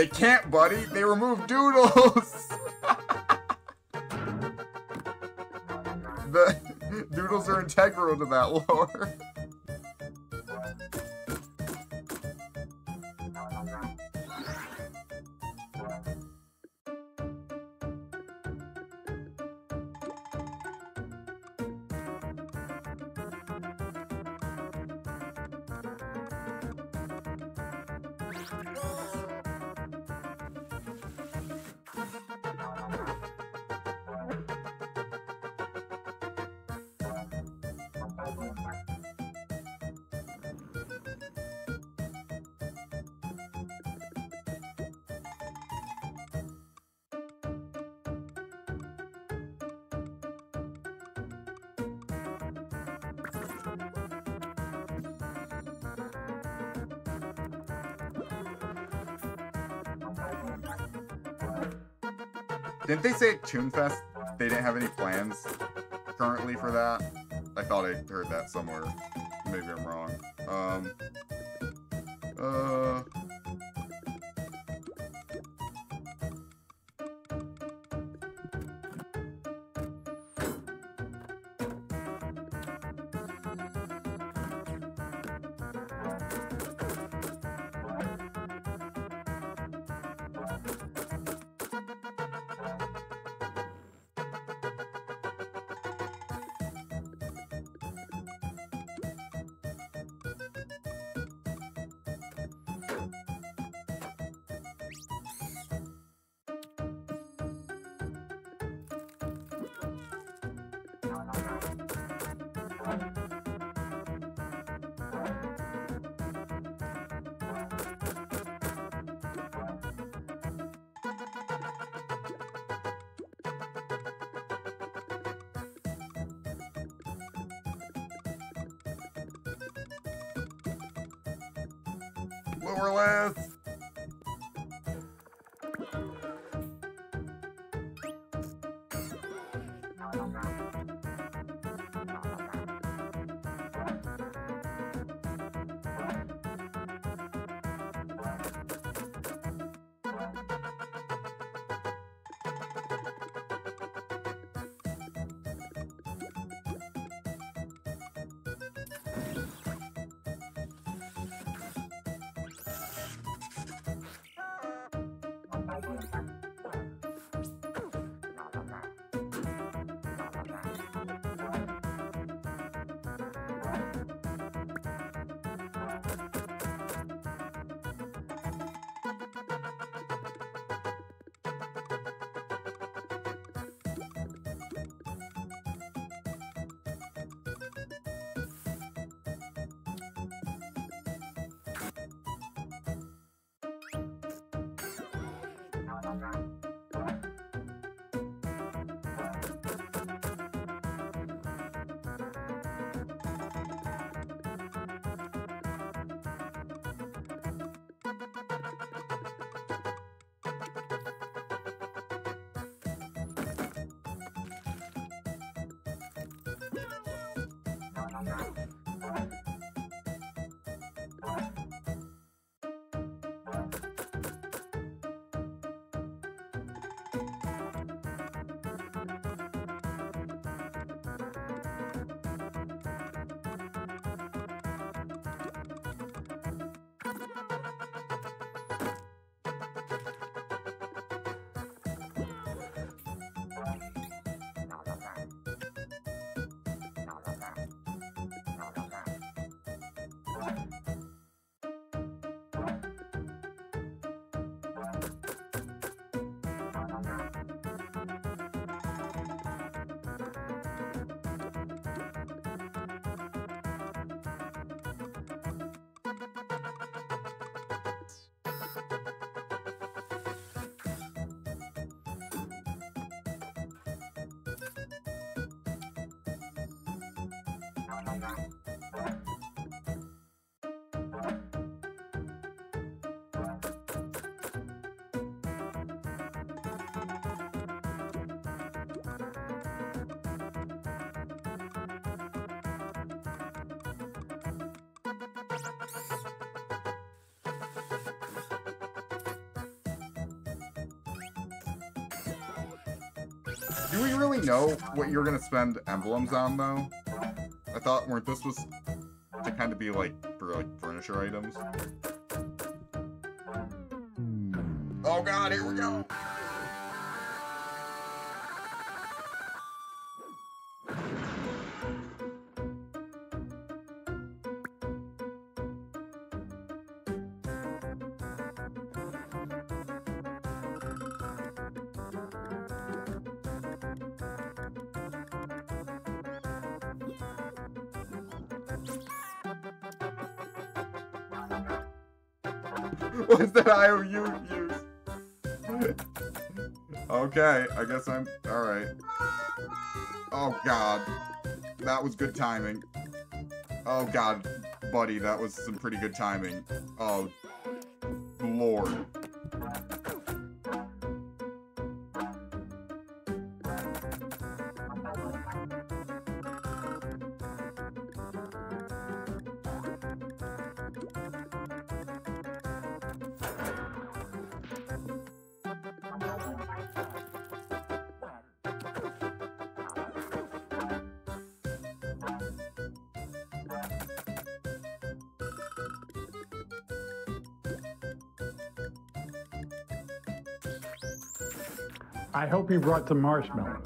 They can't, buddy. They removed doodles. the doodles are integral to that lore. Didn't they say at Toonfest they didn't have any plans currently for that? I thought I heard that somewhere. Maybe I'm wrong. Um. Uh. Do we really know what you're gonna spend emblems on though? I thought weren't this was to kind of be like for like furniture items. Hmm. Oh god, here we go. What's that IOU use? okay, I guess I'm alright. Oh god. That was good timing. Oh god, buddy, that was some pretty good timing. Oh lord. Hope you brought some marshmallows.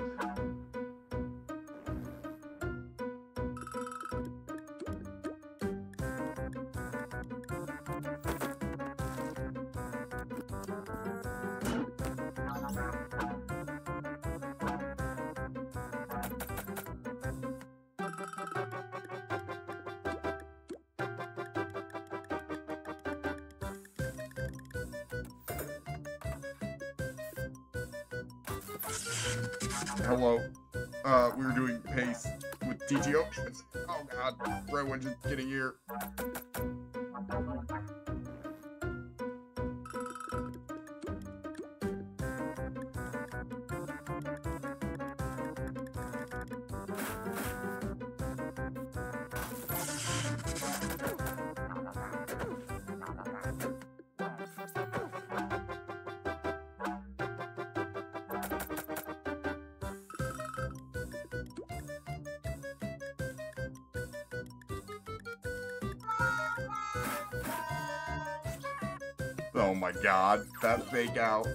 Fake out.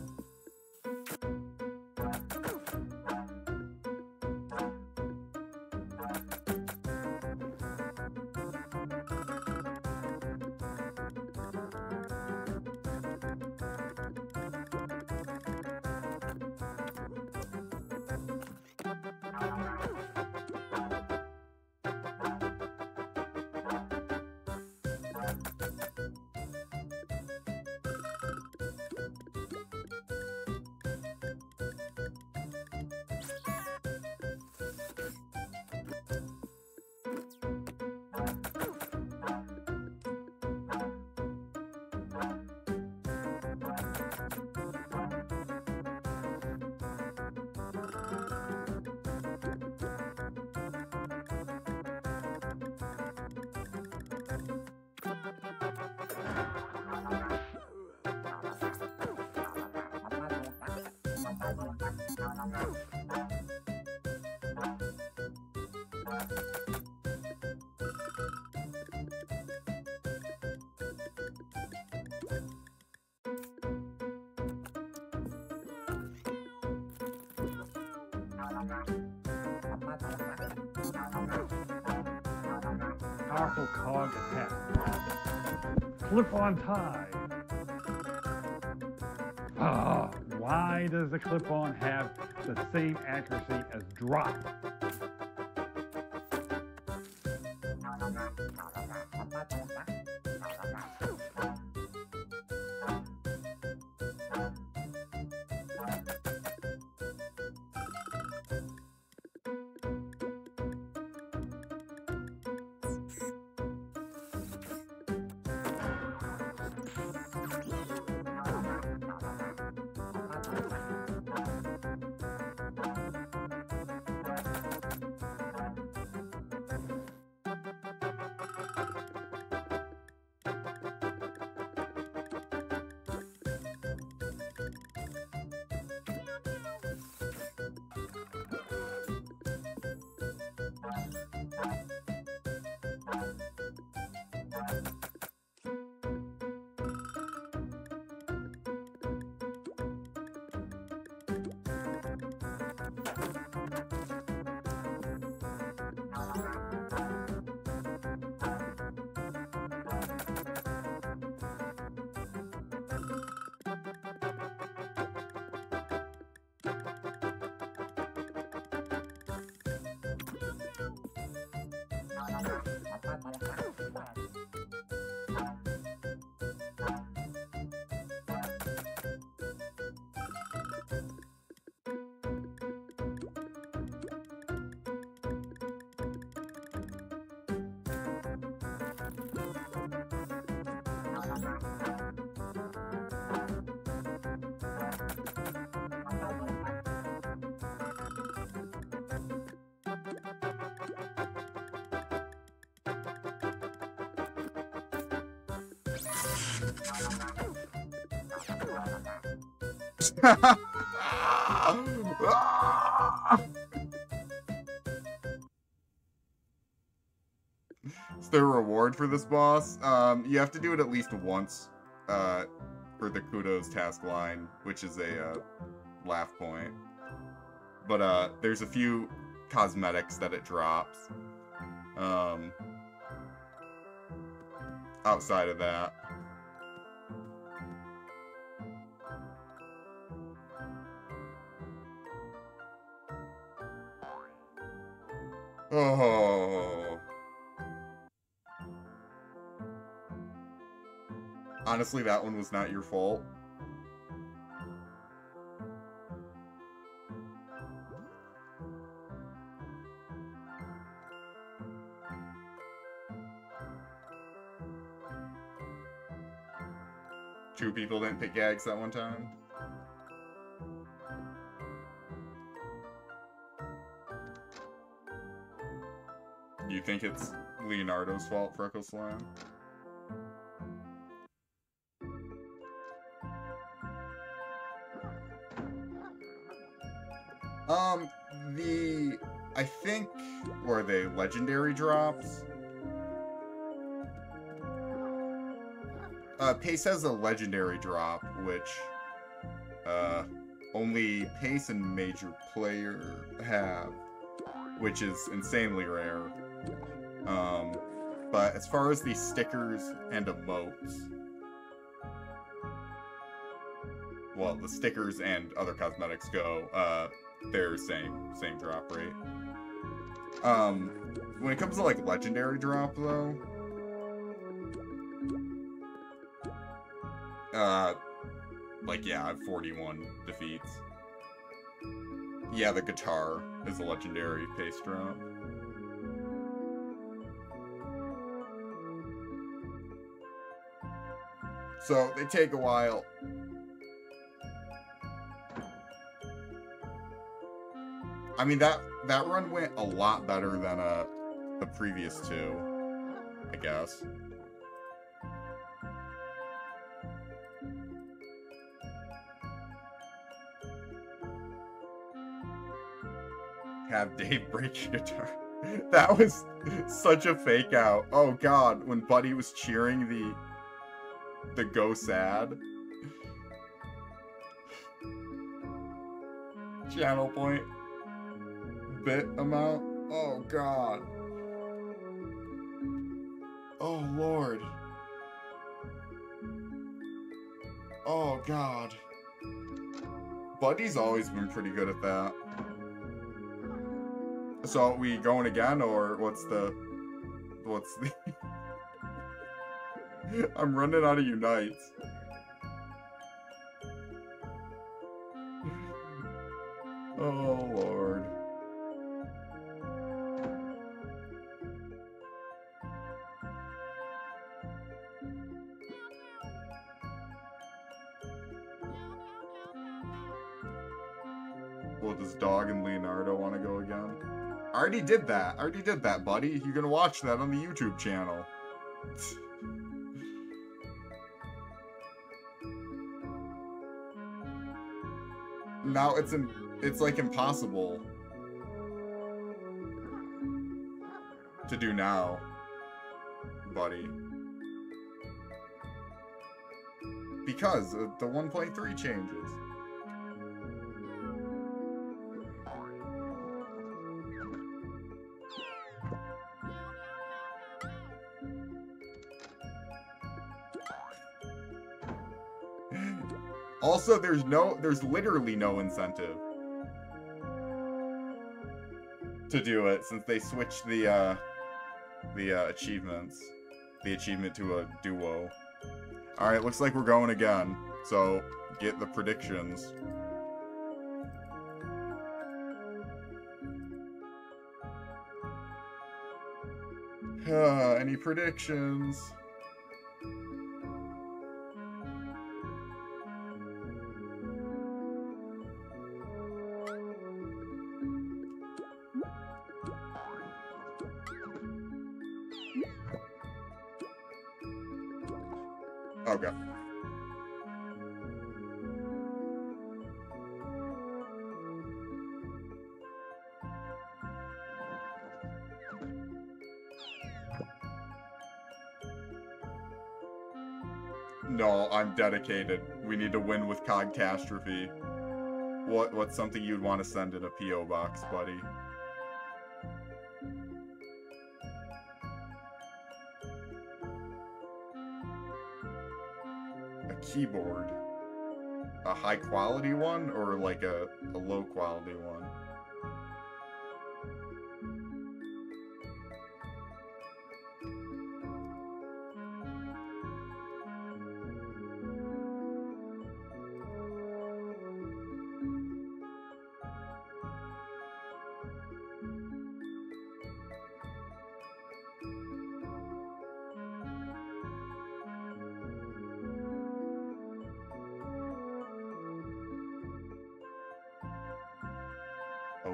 Clip-on tie. Ah, why does the clip-on have the same accuracy as drop? Is there a reward for this boss? Um, you have to do it at least once uh, for the kudos task line, which is a uh, laff point. But uh, there's a few cosmetics that it drops. Um, outside of that. Oh. Honestly, that one was not your fault. Two people didn't pick gags that one time. You think it's Leonardo's fault, Freckle Slam? Um, the I think were they legendary drops. Uh, Pace has a legendary drop, which uh, only Pace and Major Player have, which is insanely rare. Um, but as far as the stickers and emotes, well, the stickers and other cosmetics go, uh, they're same same drop rate. Um, when it comes to like legendary drop though, uh, like yeah, I have 41 defeats. Yeah, the guitar is a legendary pace drop. So they take a while. I mean that that run went a lot better than uh the previous two, I guess. Have Dave break your guitar. That was such a fake out. Oh god, when Buddy was cheering the the go sad. Channel point bit amount. Oh god. Oh lord. Oh god. Buddy's always been pretty good at that. So we going again or what's the what's the I'm running out of unites. Oh lord. Well, does Dog and Leonardo want to go again? I already did that. I already did that, buddy. You're gonna watch that on the YouTube channel. now it's in, it's like impossible to do now, buddy. Because uh, the 1.3 changes. Also, there's no, there's literally no incentive to do it since they switched the, uh, the uh, achievements, the achievement to a duo. All right, looks like we're going again. So get the predictions. Any predictions? Dedicated. We need to win with Cogtastrophe. What what's something you'd want to send in a PO box, buddy? A keyboard. A high quality one or like a, a low quality one?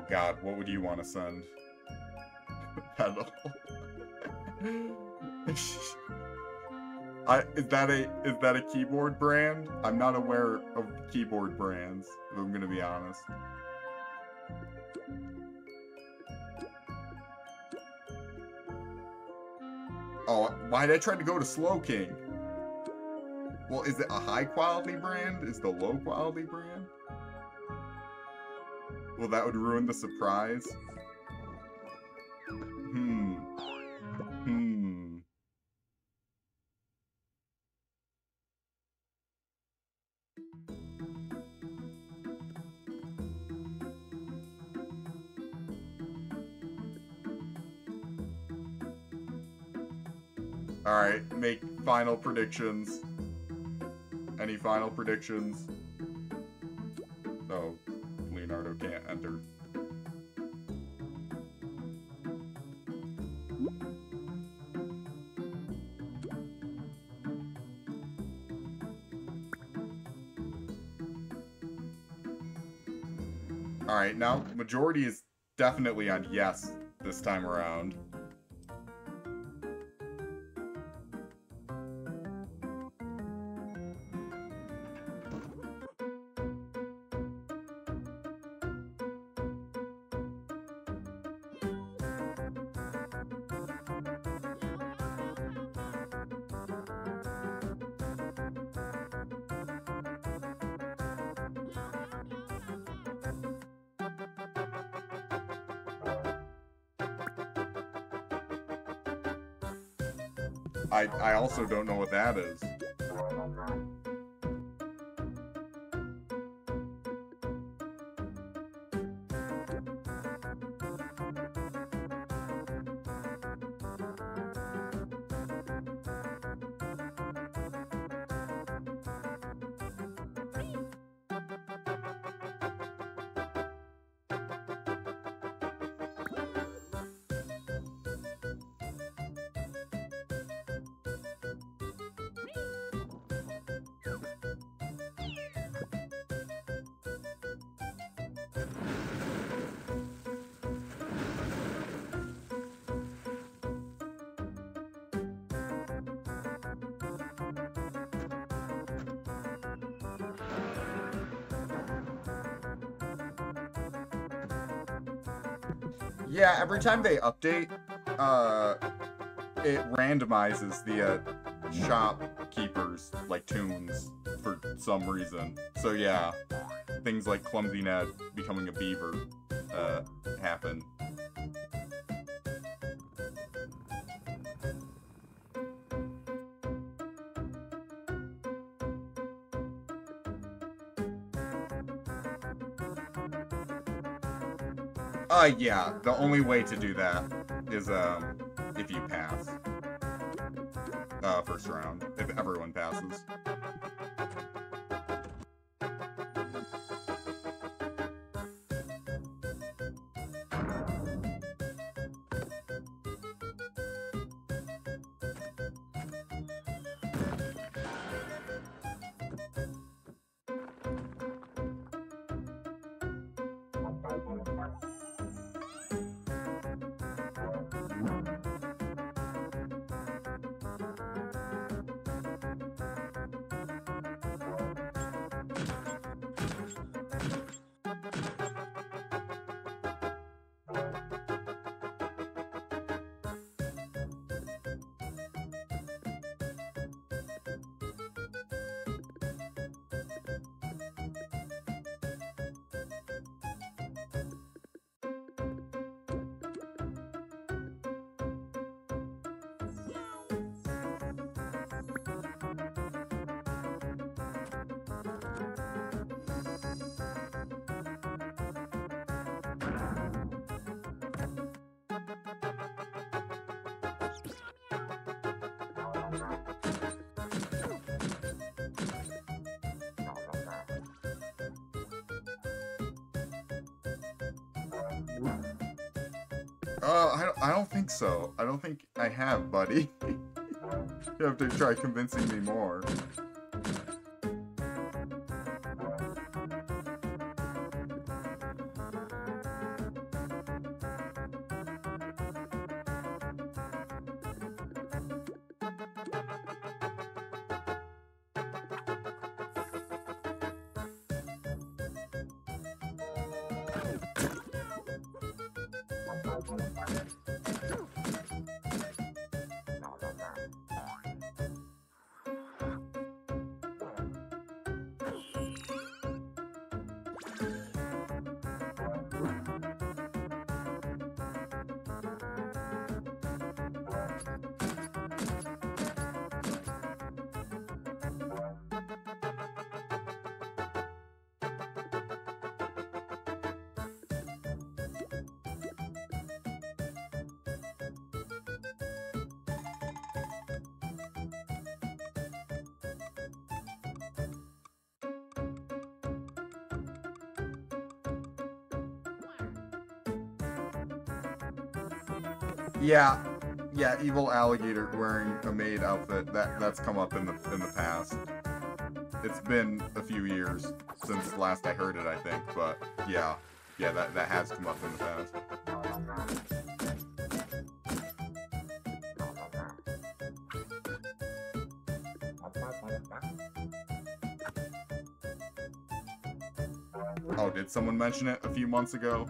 God, what would you want to send? Pedal. I, is that a is that a keyboard brand? I'm not aware of keyboard brands, if I'm gonna be honest. Oh, why did I try to go to Slow King? Well, is it a high quality brand? Is the low quality brand? Well, that would ruin the surprise. Hmm. Hmm. Alright, make final predictions. Any final predictions? Alright, now majority is definitely on yes this time around. Don't know what that is. Every time they update, uh, it randomizes the uh, shopkeepers like tunes for some reason. So yeah, things like Clumsy Ned becoming a beaver uh, happen. Uh, yeah, the only way to do that is, um, if you pass. Uh, first round, think so. I don't think I have, buddy. you have to try convincing me more. Yeah, yeah, evil alligator wearing a maid outfit. That that's come up in the in the past. It's been a few years since last I heard it, I think, but yeah, yeah, that that has come up in the past. Oh, did someone mention it a few months ago?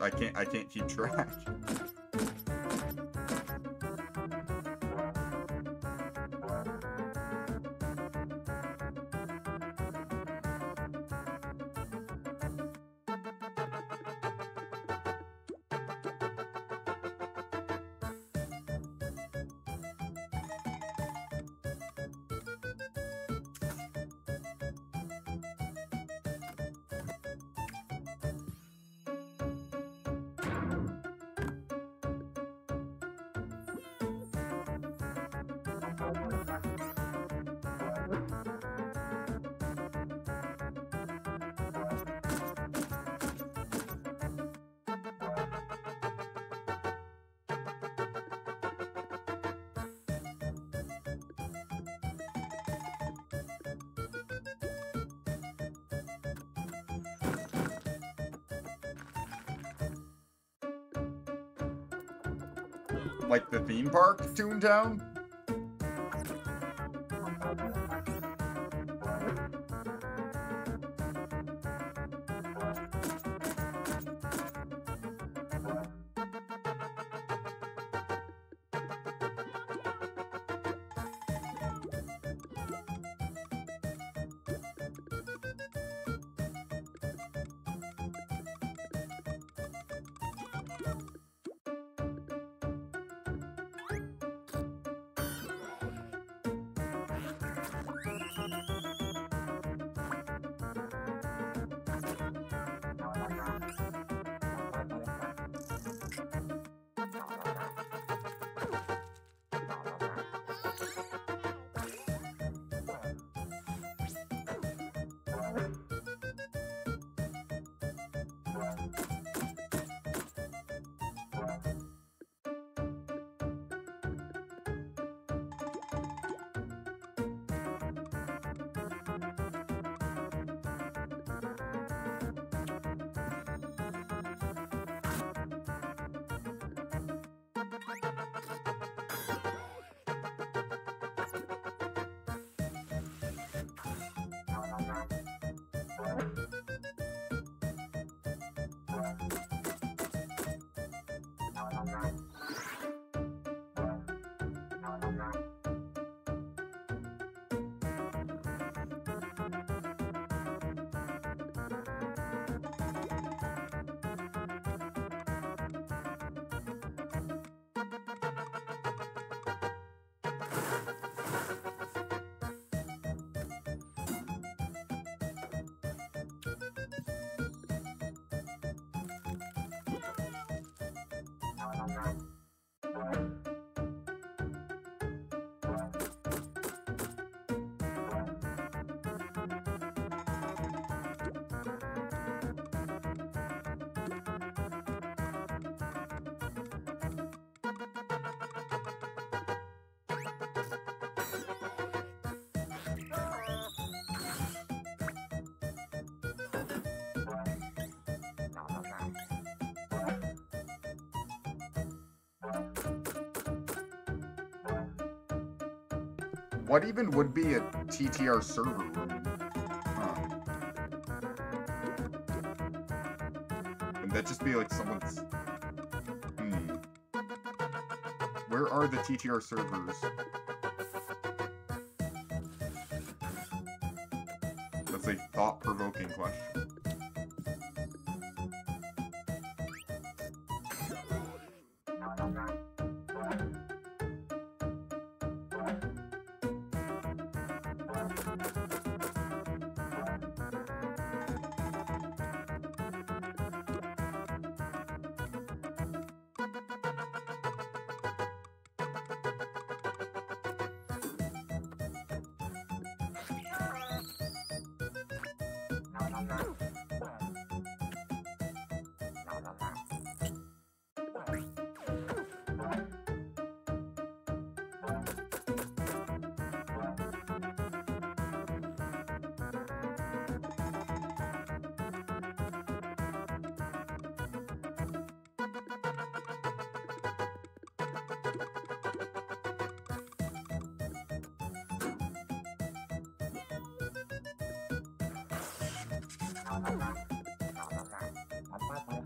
I can't I can't keep track. Toontown? What even would be a TTR server room? Huh. Would that just be like someone's... Hmm. Where are the TTR servers? That's a thought-provoking question. Bye.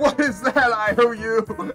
What is that IOU?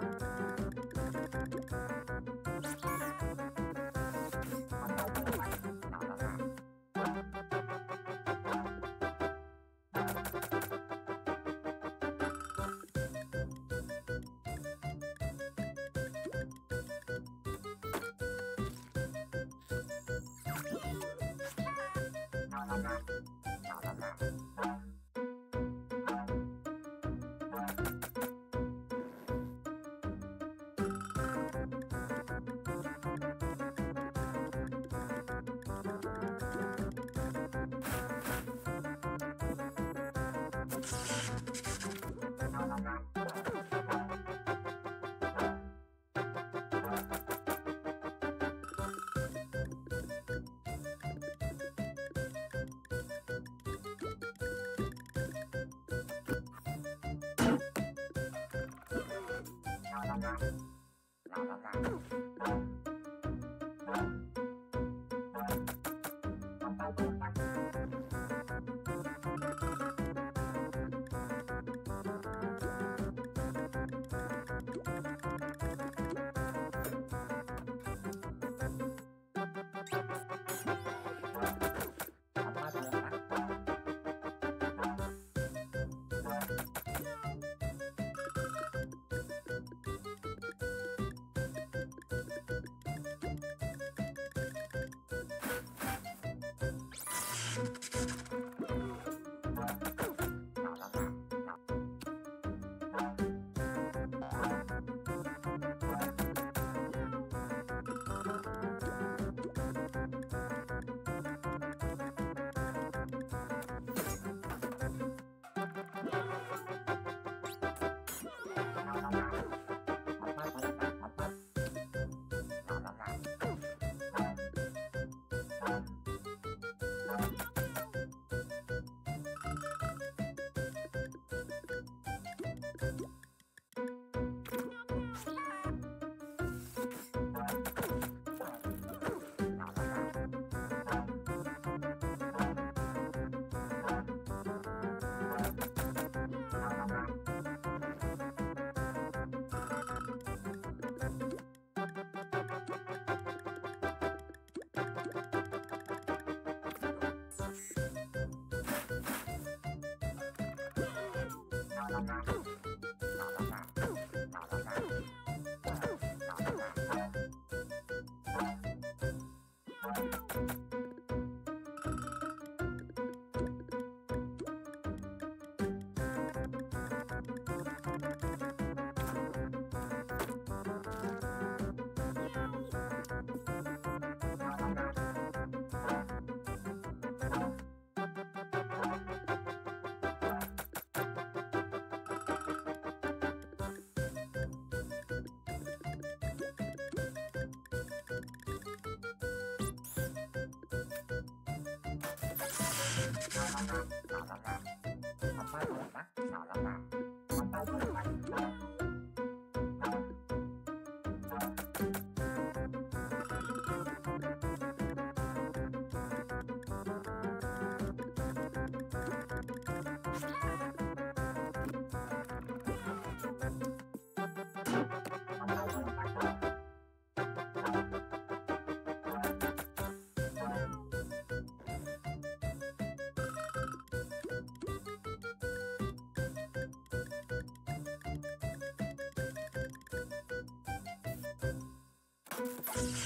you.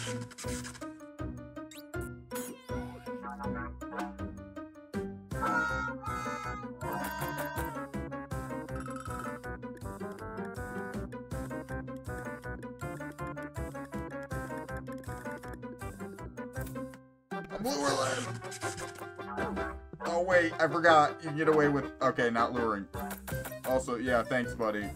Oh wait, I forgot. You get away with okay, not luring. Also, yeah, thanks, buddy.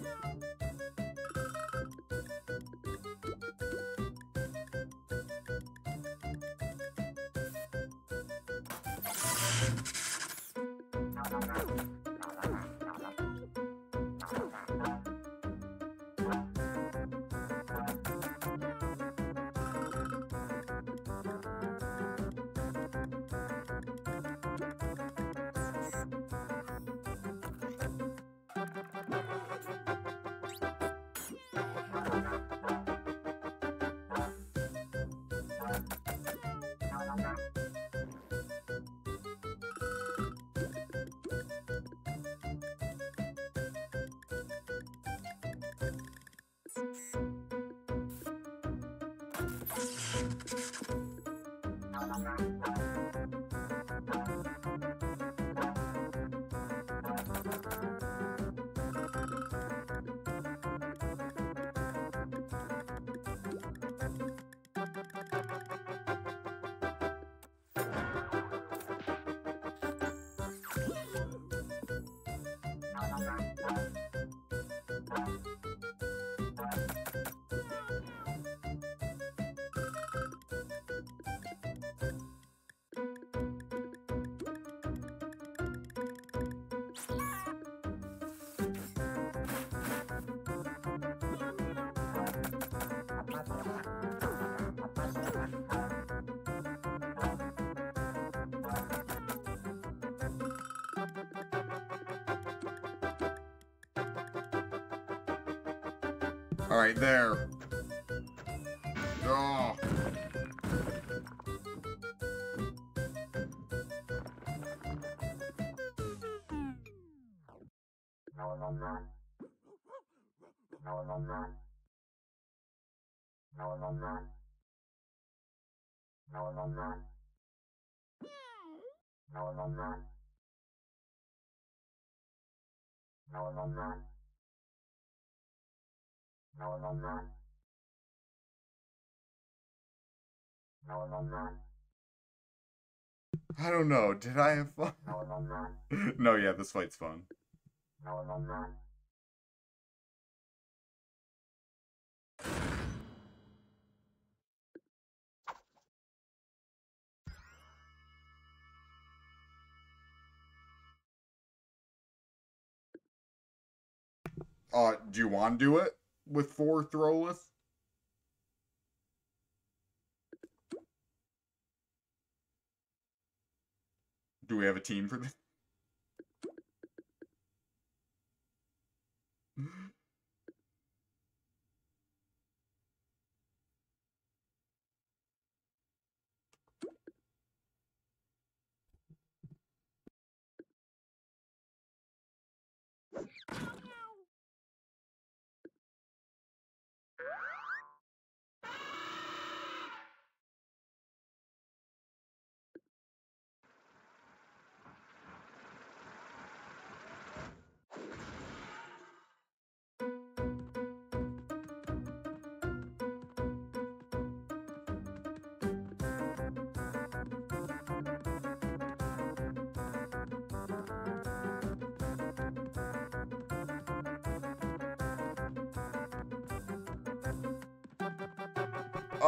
Alright, there. Oh. I don't know. Did I have fun? no, yeah, this fight's fun. Uh, do you want to do it with four throwless? Do we have a team for this?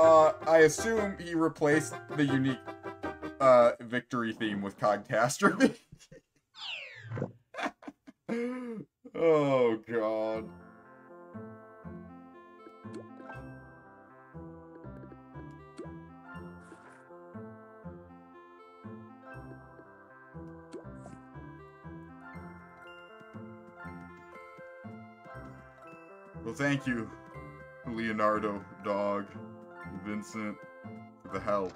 Uh, I assume he replaced the unique uh victory theme with Cogtastrophe. oh god. Well, thank you, Leonardo, Dog, Vincent, the help.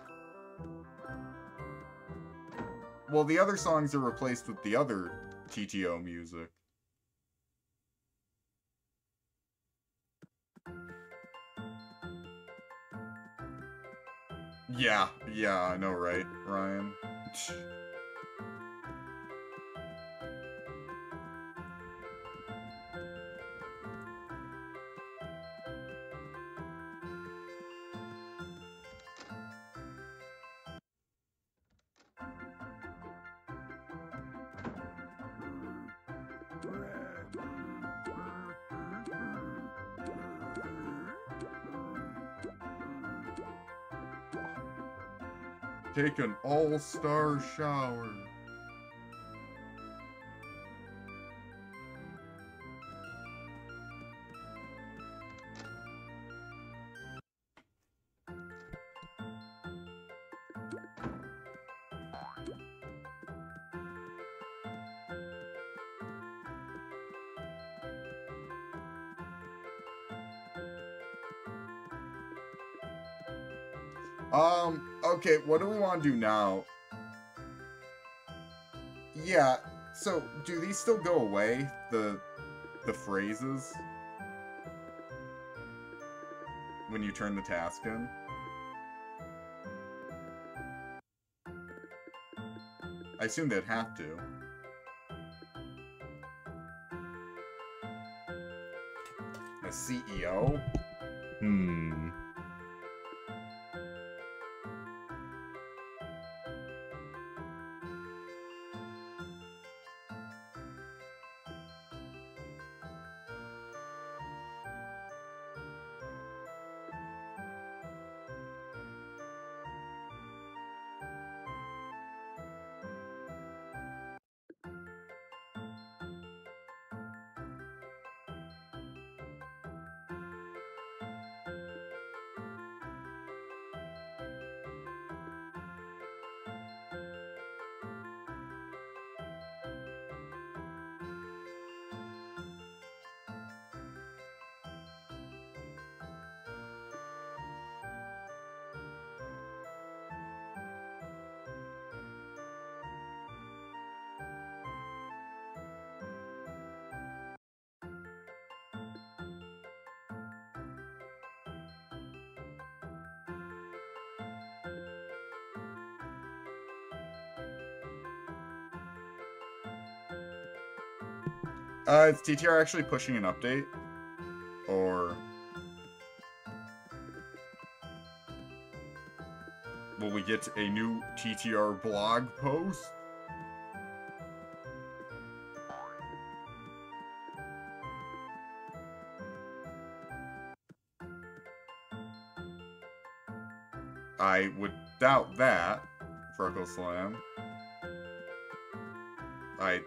Well, the other songs are replaced with the other TTO music. Yeah, yeah, I know, right, Ryan? Take an all-star shower. Okay, what do we want to do now? Yeah, so do these still go away? The the phrases? When you turn the task in? I assume they'd have to. A CEO? Hmm. Uh, is TTR actually pushing an update? Or... Will we get a new TTR blog post? I would doubt that, Freckle Slam. I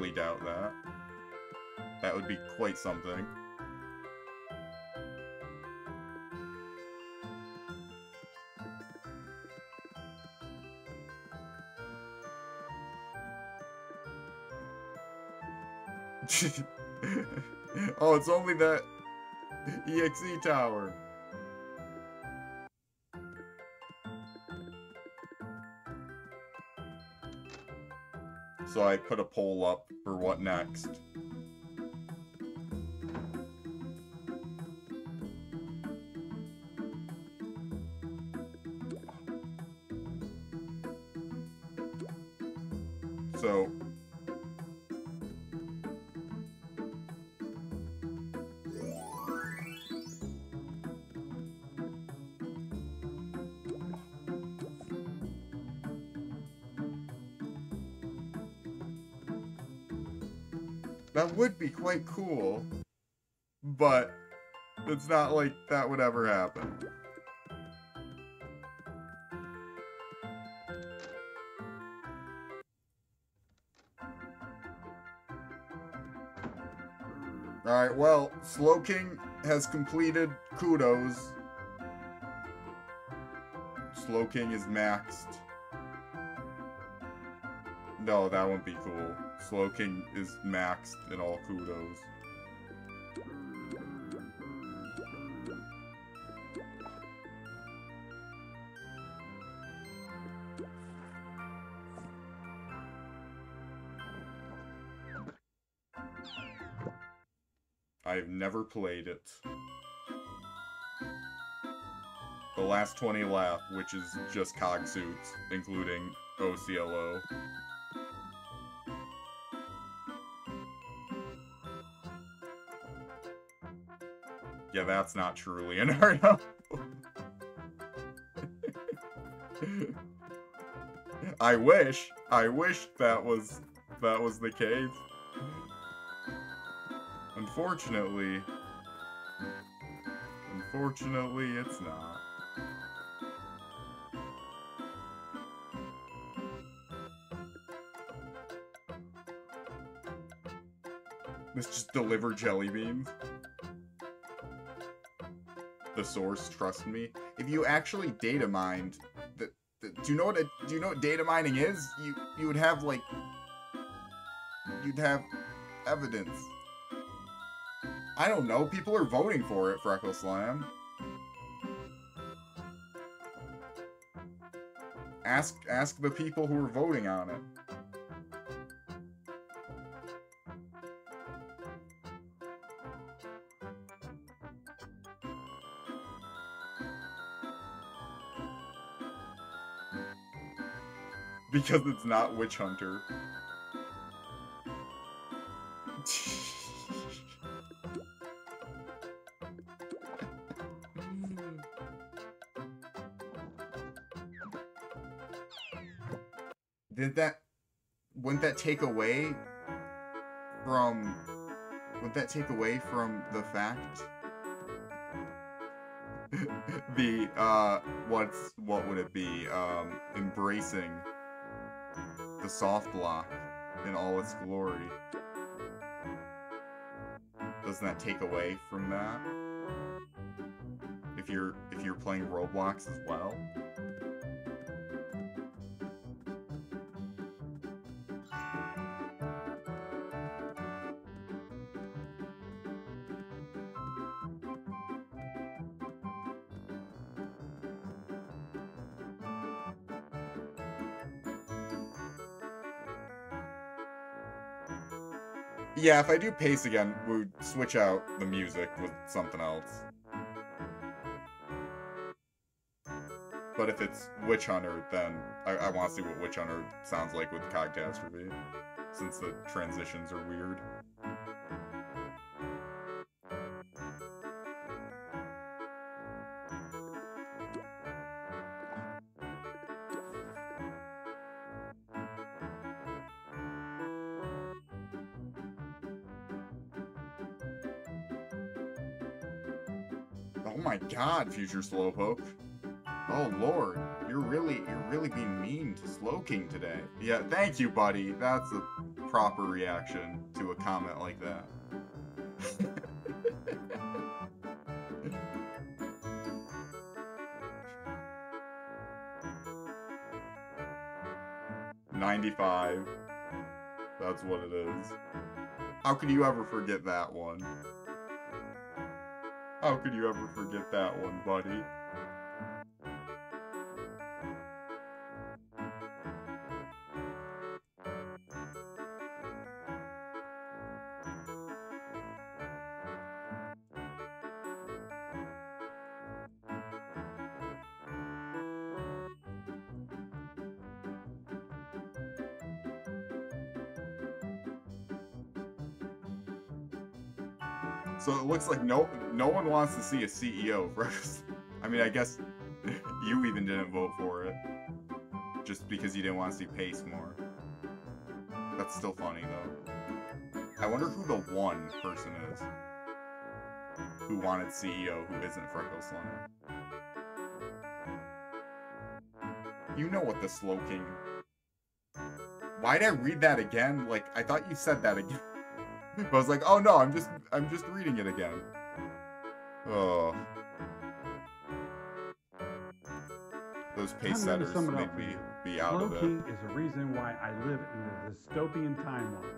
really doubt that. That would be quite something. oh, it's only that EXE tower. So I put a poll up for what next. Quite cool, but it's not like that would ever happen. Alright, well, Slowking has completed kudos. Slowking is maxed. No, that wouldn't be cool. Slowking is maxed in all kudos. I've never played it. The last 20 left, which is just cog suits, including OCLO. That's not true, Leonardo. I wish, I wish that was, that was the case. Unfortunately, unfortunately, it's not. Let's just deliver jelly beans. The source, trust me. If you actually data mined, the, the, do you know what a, do you know what data mining is? You you would have like you'd have evidence. I don't know. People are voting for it, Freckle Slam. Ask ask the people who are voting on it. Because it's not Witch Hunter. Did that... Wouldn't that take away from... Would that take away from the fact? the, uh, what's, what would it be? Um, embracing soft block in all its glory. Doesn't that take away from that? If you're if you're playing Roblox as well? Yeah, if I do pace again, we would switch out the music with something else. But if it's Witch Hunter, then I, I want to see what Witch Hunter sounds like with Cogtastrophe, since the transitions are weird. Future Slowpoke. Oh lord, you're really you're really being mean to Slowking today. Yeah, thank you, buddy. That's a proper reaction to a comment like that. Ninety-five. That's what it is. How could you ever forget that one? How could you ever forget that one, buddy? So it looks like no no one wants to see a CEO first. I mean, I guess you even didn't vote for it. Just because you didn't want to see Pace more. That's still funny, though. I wonder who the one person is who wanted CEO who isn't Freckle Slam. You know what the Slowking... Why'd I read that again? Like, I thought you said that again. I was like, oh no, I'm just I'm just reading it again. Oh. Those Pacesetters make me be out Slow of it. King is the reason why I live in a dystopian timeline.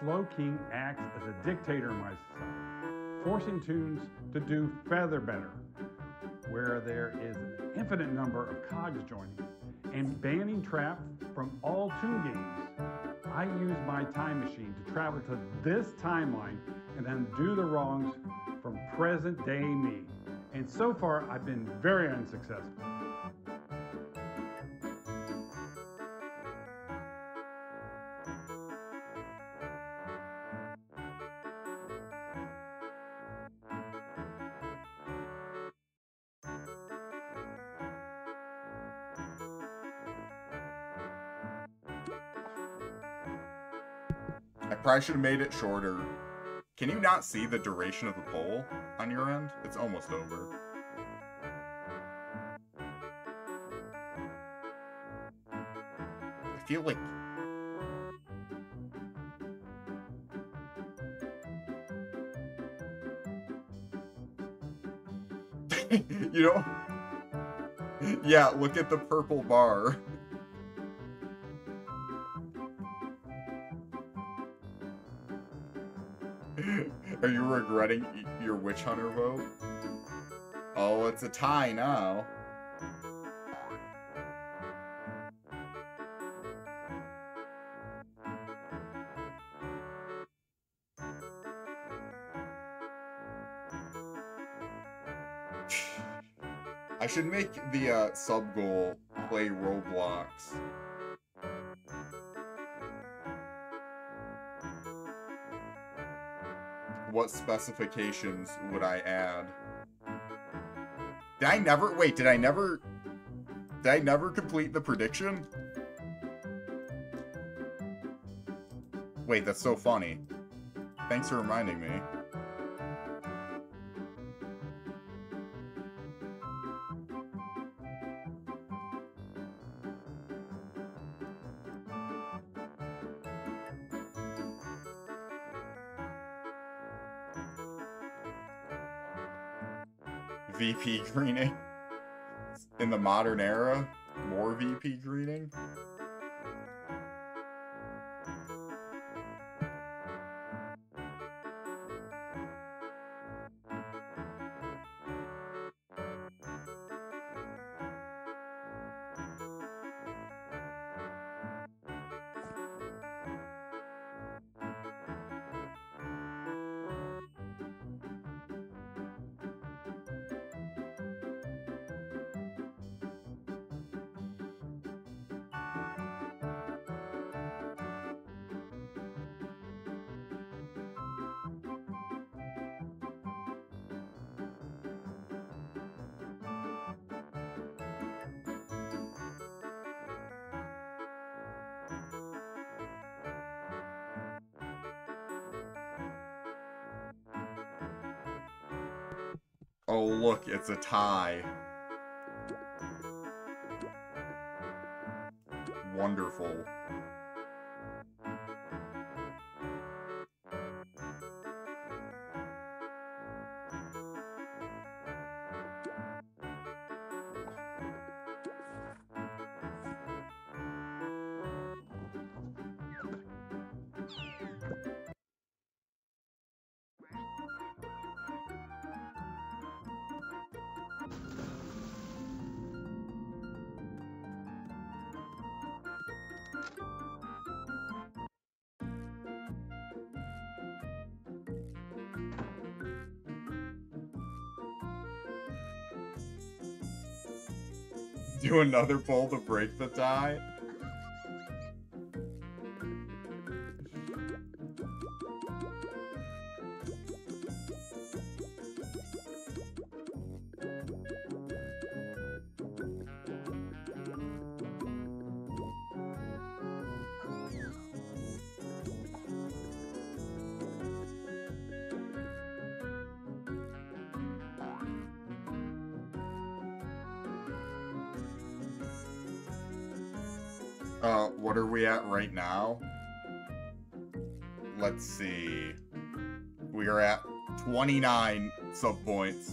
Slow King acts as a dictator in my society, forcing toons to do Featherbedder, where there is an infinite number of cogs joining, and banning trap from all tune games. I use my time machine to travel to this timeline and undo the wrongs present day me. And so far, I've been very unsuccessful. I probably should have made it shorter. Can you not see the duration of the poll on your end? It's almost over. I feel like you know yeah look at the purple bar y- your witch hunter vote? Oh, it's a tie now. I should make the uh, sub goal play Roblox. What specifications would I add? Did I never wait, did I never did I never complete the prediction? Wait, that's so funny. Thanks for reminding me. Greening. In the modern era, more VP greening. Look, it's a tie. Wonderful. Do another pull to break the tie? right now. Let's see. We are at 29 sub points.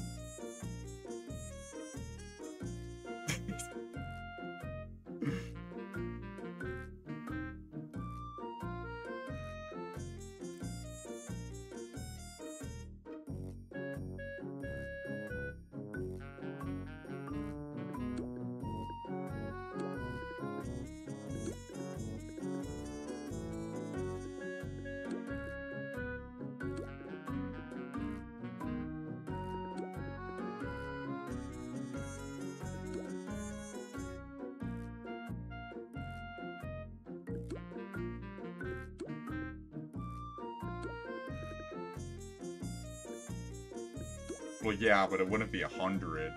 But it wouldn't be a 100.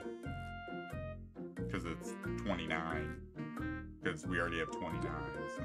Because it's 29. Because we already have 29. So.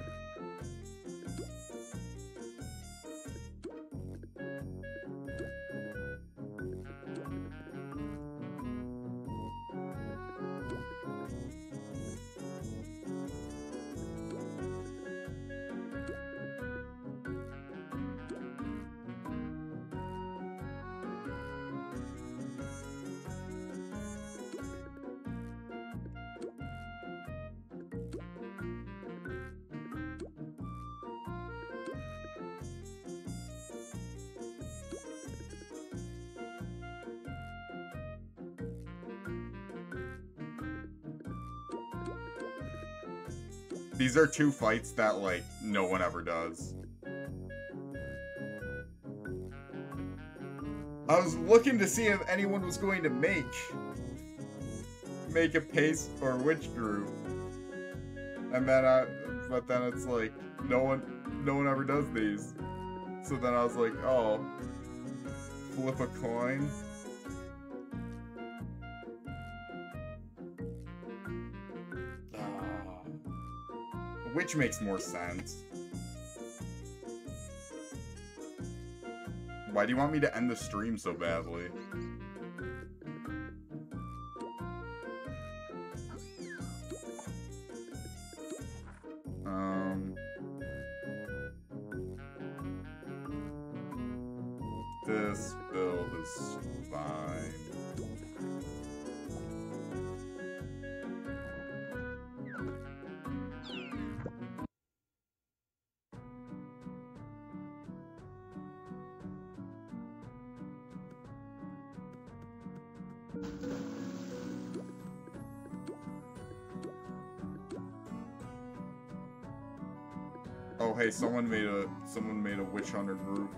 These are two fights that, like, no one ever does. I was looking to see if anyone was going to make make a pace or witch group. And then I but then it's like no one no one ever does these. So then I was like, oh flip a coin. Which makes more sense. Why do you want me to end the stream so badly? Someone made a someone made a witch hunter group.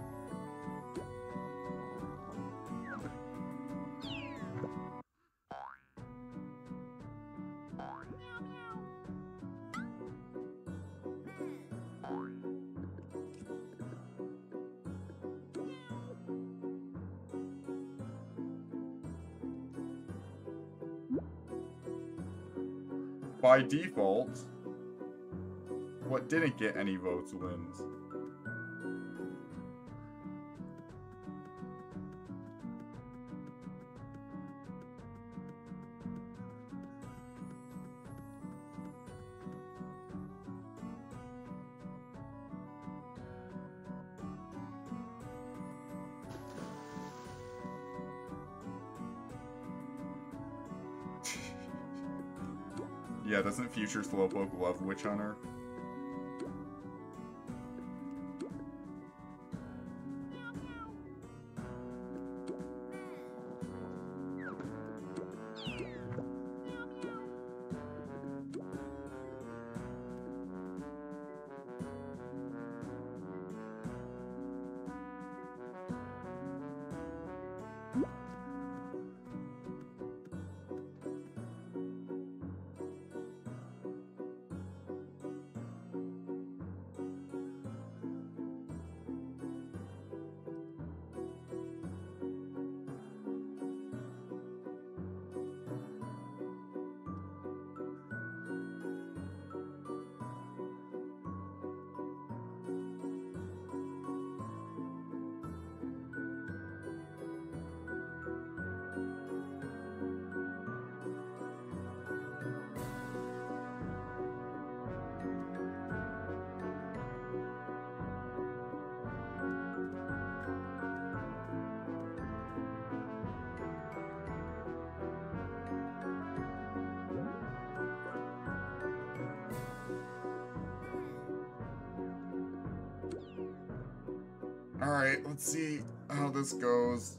By default, didn't get any votes wins. yeah, doesn't Future Slowpoke love Witch Hunter? Alright, let's see how this goes.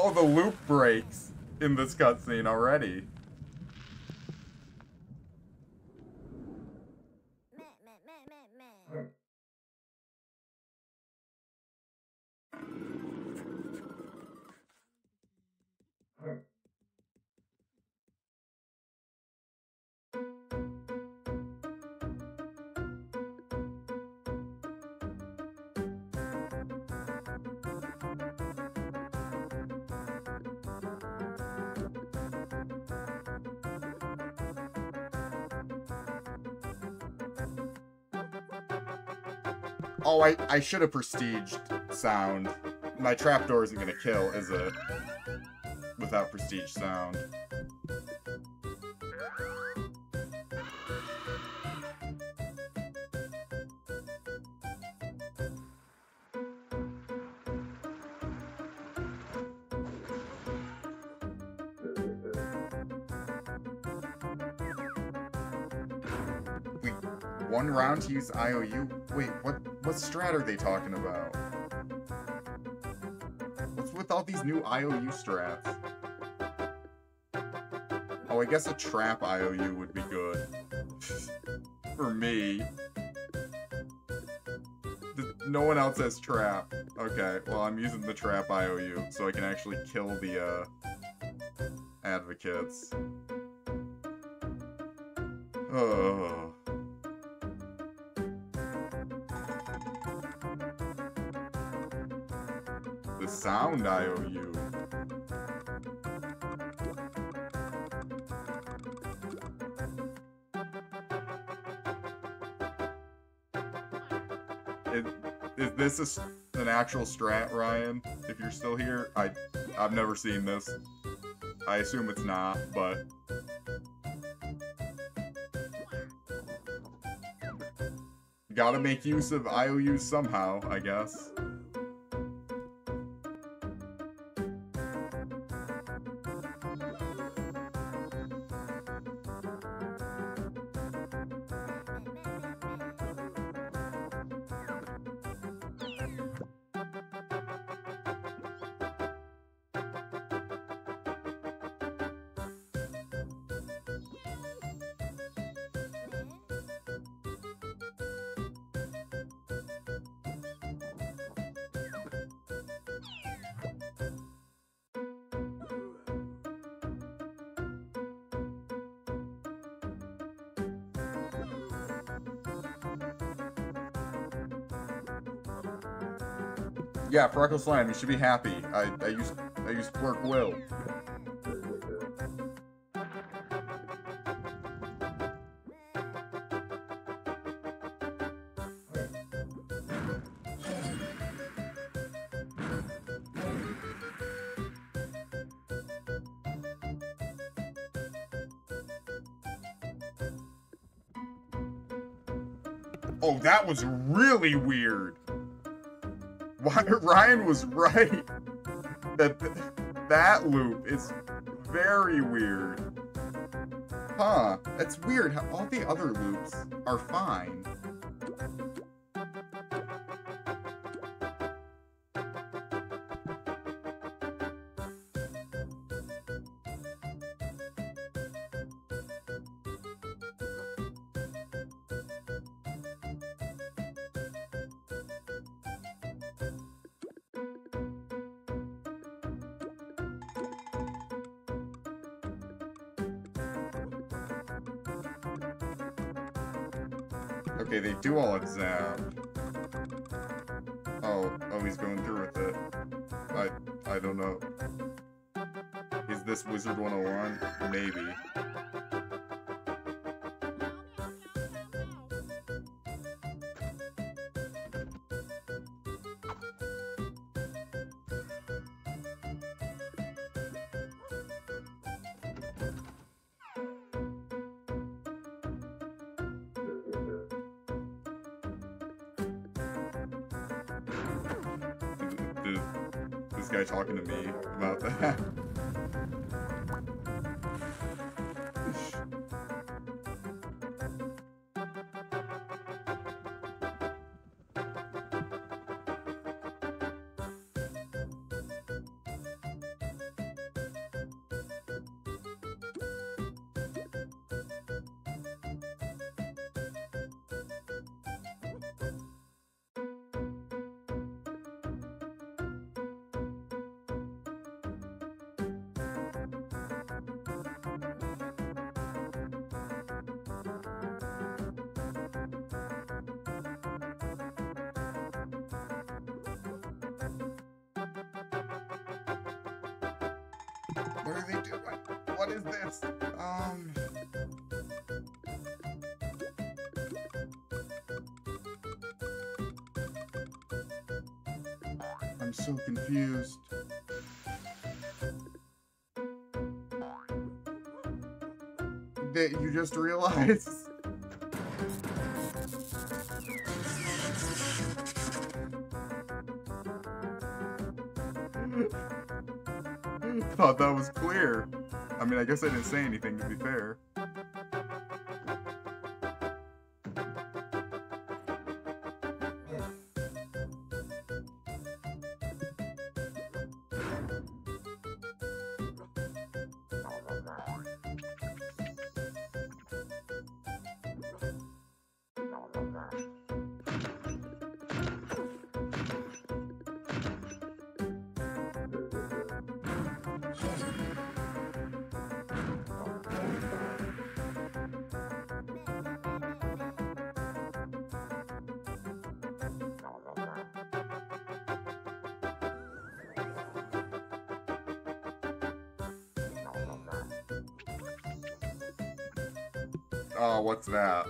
Oh, the loop breaks in this cutscene already. Oh, I, I should have prestiged sound. My trapdoor isn't gonna kill, is it? Without prestige sound. One round to use IOU? Wait, what what strat are they talking about? What's with all these new IOU strats? Oh, I guess a trap IOU would be good. For me. No one else has trap. Okay, well I'm using the trap IOU so I can actually kill the uh, advocates. Oh. Sound IOU. Is, is this a an actual strat, Ryan? If you're still here, I I've never seen this. I assume it's not, but gotta make use of IOUs somehow, I guess. Yeah, Freckle Slime, you should be happy. I, I used I used Clerk Will. Oh, that was really weird. Ryan was right. That th- that loop is very weird. Huh? That's weird. How all the other loops are fine. Okay, they do all Zap. Oh, oh, he's going through with it. I, I don't know. Is this Wizard 101? Maybe. That you just realized. Thought that was clear. I mean, I guess I didn't say anything to be fair. What's that?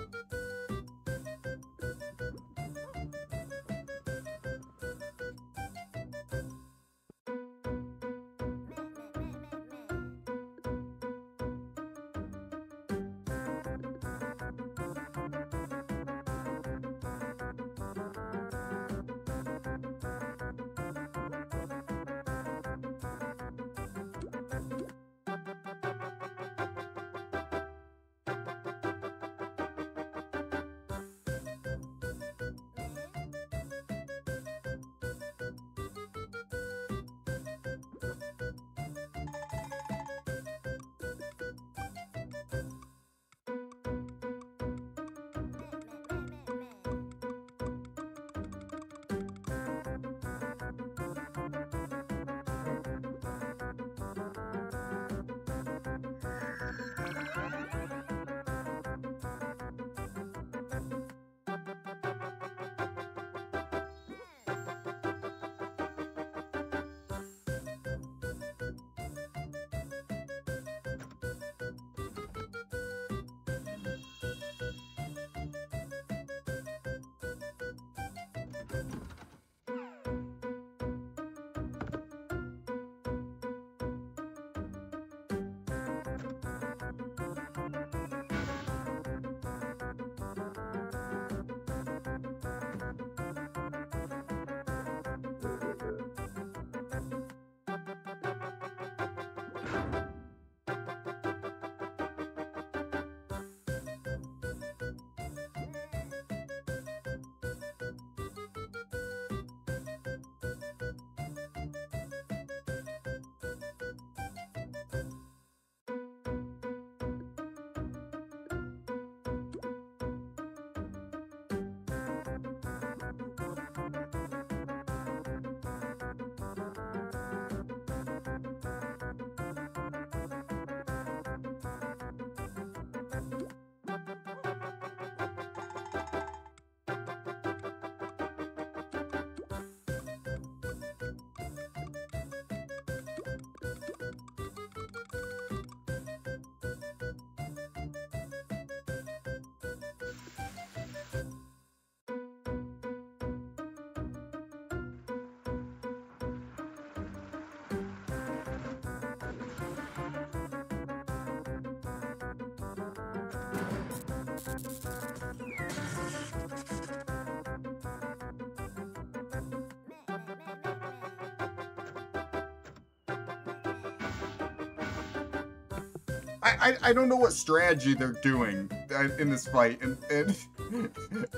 I, I, I don't know what strategy they're doing in this fight, and, and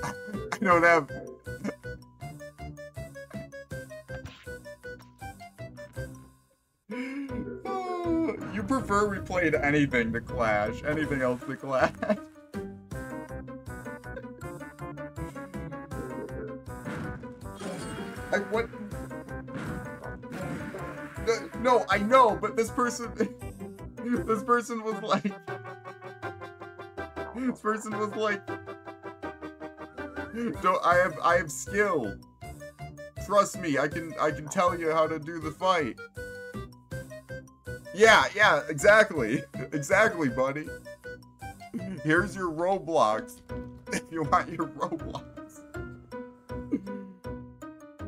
I don't have. you prefer we played anything to Clash, anything else to Clash. I, what? No, I know, but this person. this person was like this person was like don't i have i have skill. Trust me i can i can tell you how to do the fight. Yeah yeah exactly exactly buddy. Here's your roblox if you want your roblox.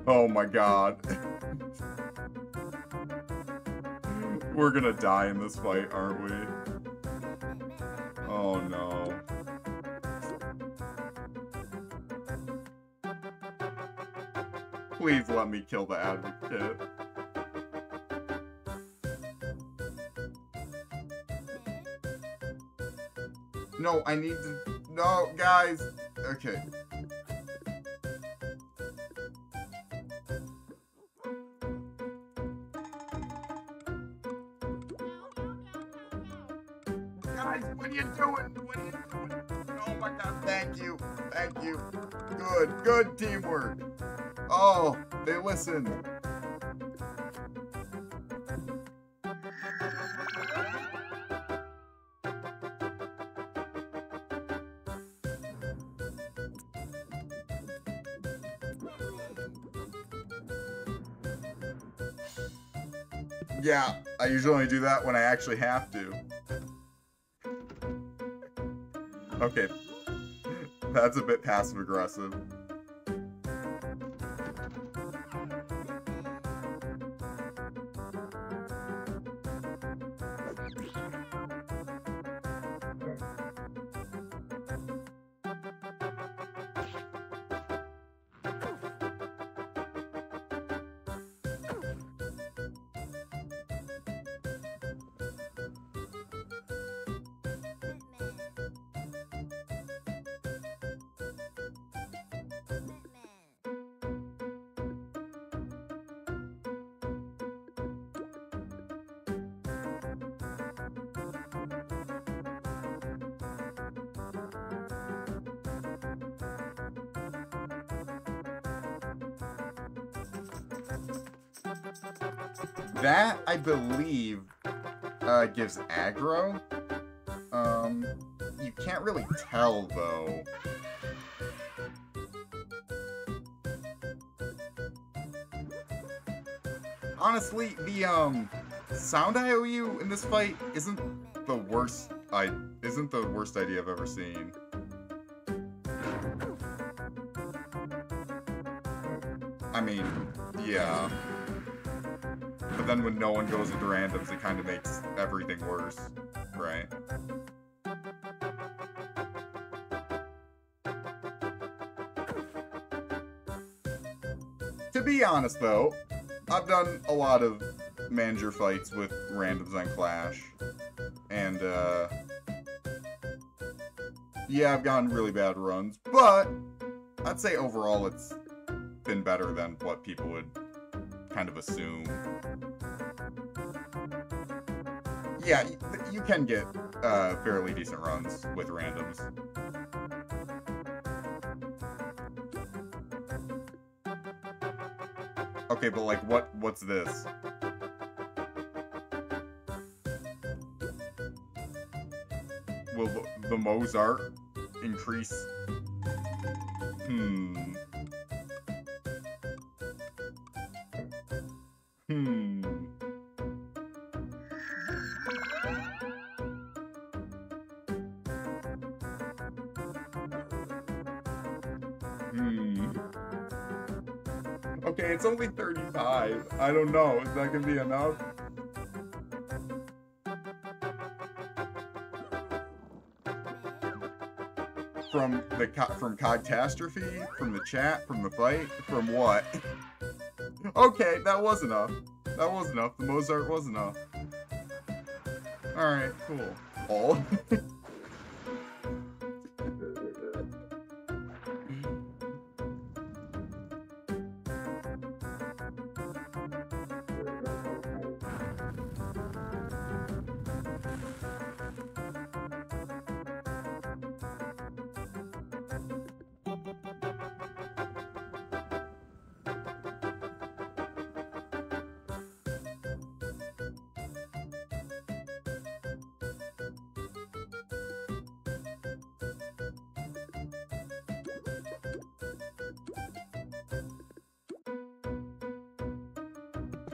Oh my god We're gonna die in this fight, aren't we? Oh no. Please let me kill the advocate. No, I need to... No, guys! Okay. Teamwork. Oh, they listened. Yeah, I usually only do that when I actually have to. Okay. That's a bit passive aggressive. Believe, uh, gives aggro. Um, you can't really tell, though. Honestly, the, um, sound IOU in this fight isn't the worst I isn't the worst idea I've ever seen. I mean, yeah. Then when no one goes with the randoms, it kind of makes everything worse, right? To be honest, though, I've done a lot of manager fights with randoms on Clash, and, uh... Yeah, I've gotten really bad runs, but I'd say overall it's been better than what people would kind of assume. Yeah, you can get uh, fairly decent runs with randoms. Okay, but like, what? what's this? Will the, Mozart increase? Hmm. I don't know. Is that gonna be enough? From the from Cogtastrophe, From the chat? From the fight? From what? okay, that was enough. That was enough. The Mozart was enough. Alright, cool. All?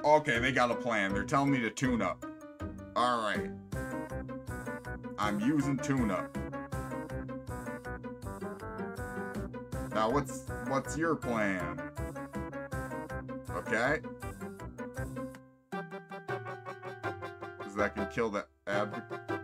Okay, they got a plan. They're telling me to tune up. Alright. I'm using tune up. Now what's what's your plan? Okay. Cause that can kill the advocate.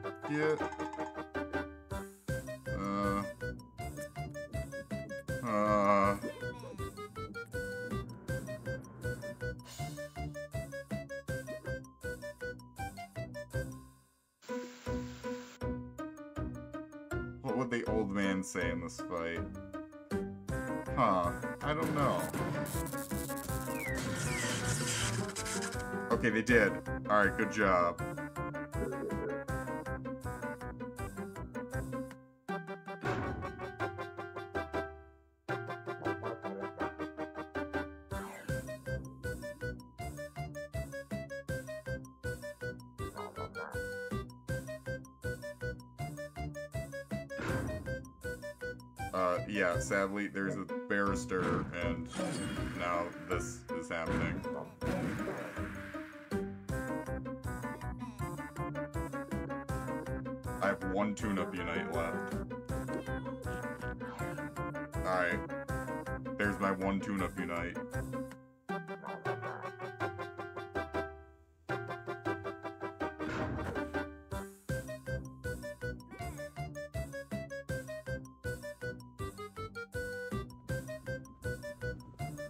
They did. Alright, good job. Uh, yeah, sadly, there's a barrister, and now this is happening. One tune-up unite left. Alright. There's my one tune-up unite.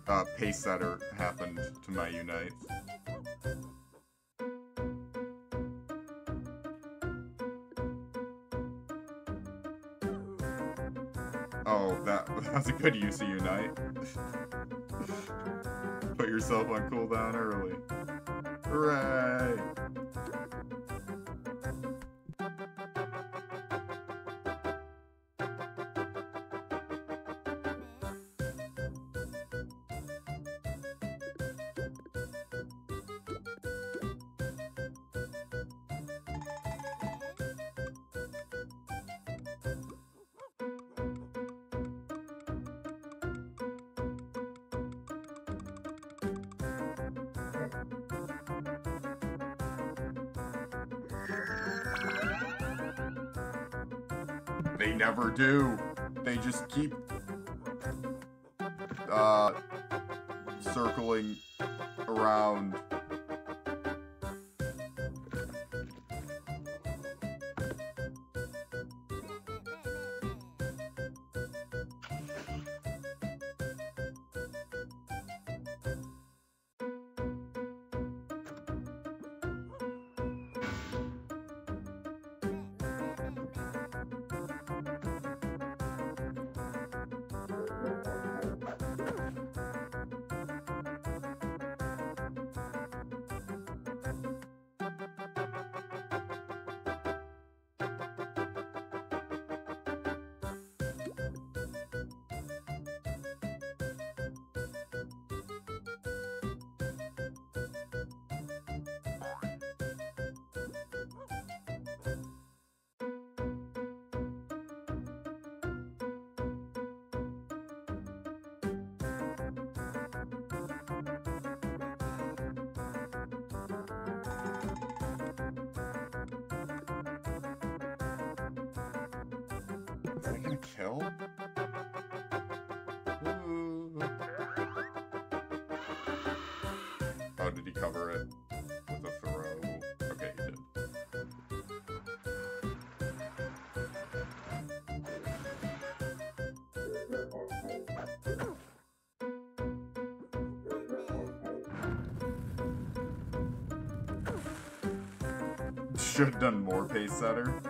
Uh, Pacesetter happened to my unite. Good use of Unite. Put yourself on cooldown early. Hooray! Never do. They just keep should have done more Pacesetter.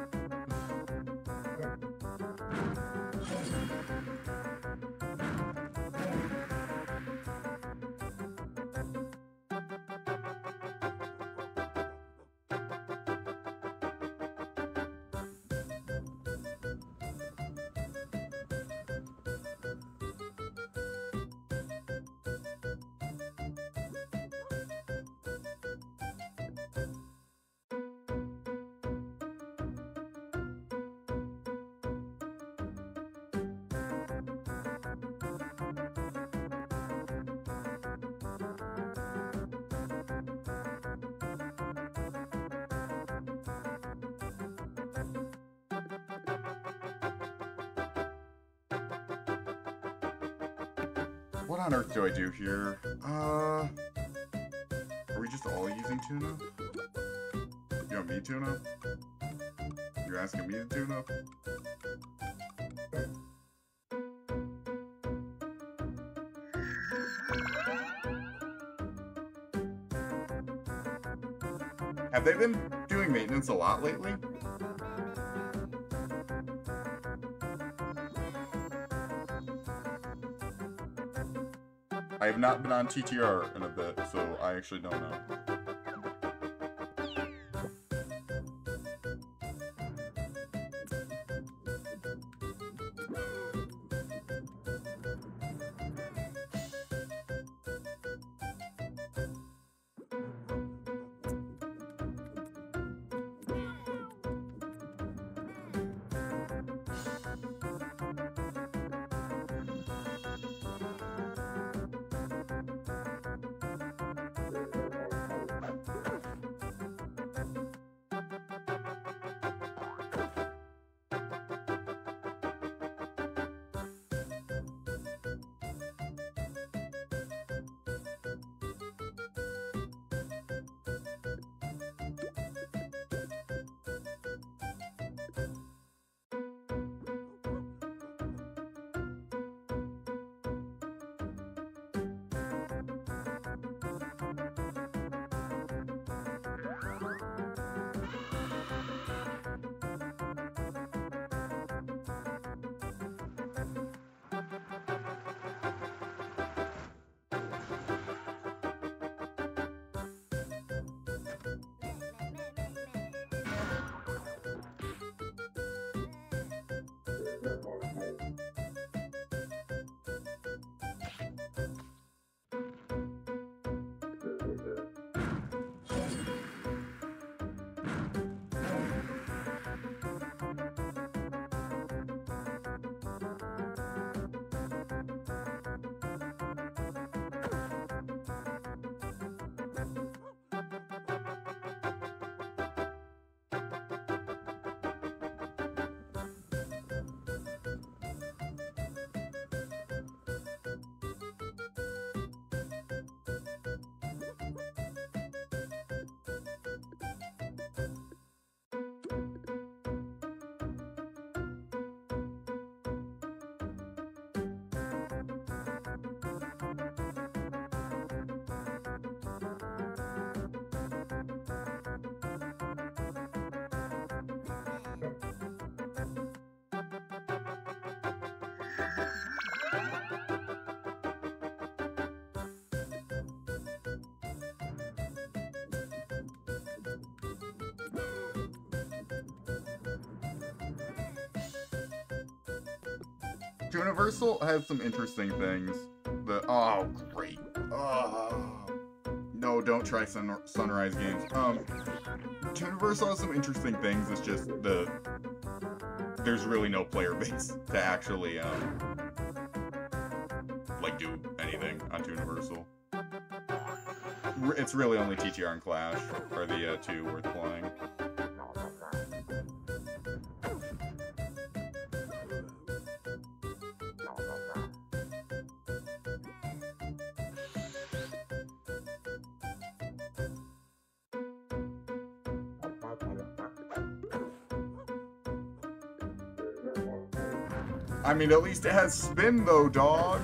Do I do here? Uh, are we just all using tuna? You want me tuna? You're asking me to tuna? Have they been doing maintenance a lot lately? Have not been on TTR in a bit, so I actually don't know. Has some interesting things. The oh great. Oh. No, don't try sun, Sunrise games. Um Universal has some interesting things. It's just the there's really no player base to actually um like do anything on Universal. It's really only TTR and Clash are the uh, two worth playing. I mean, at least it has spin though, dog.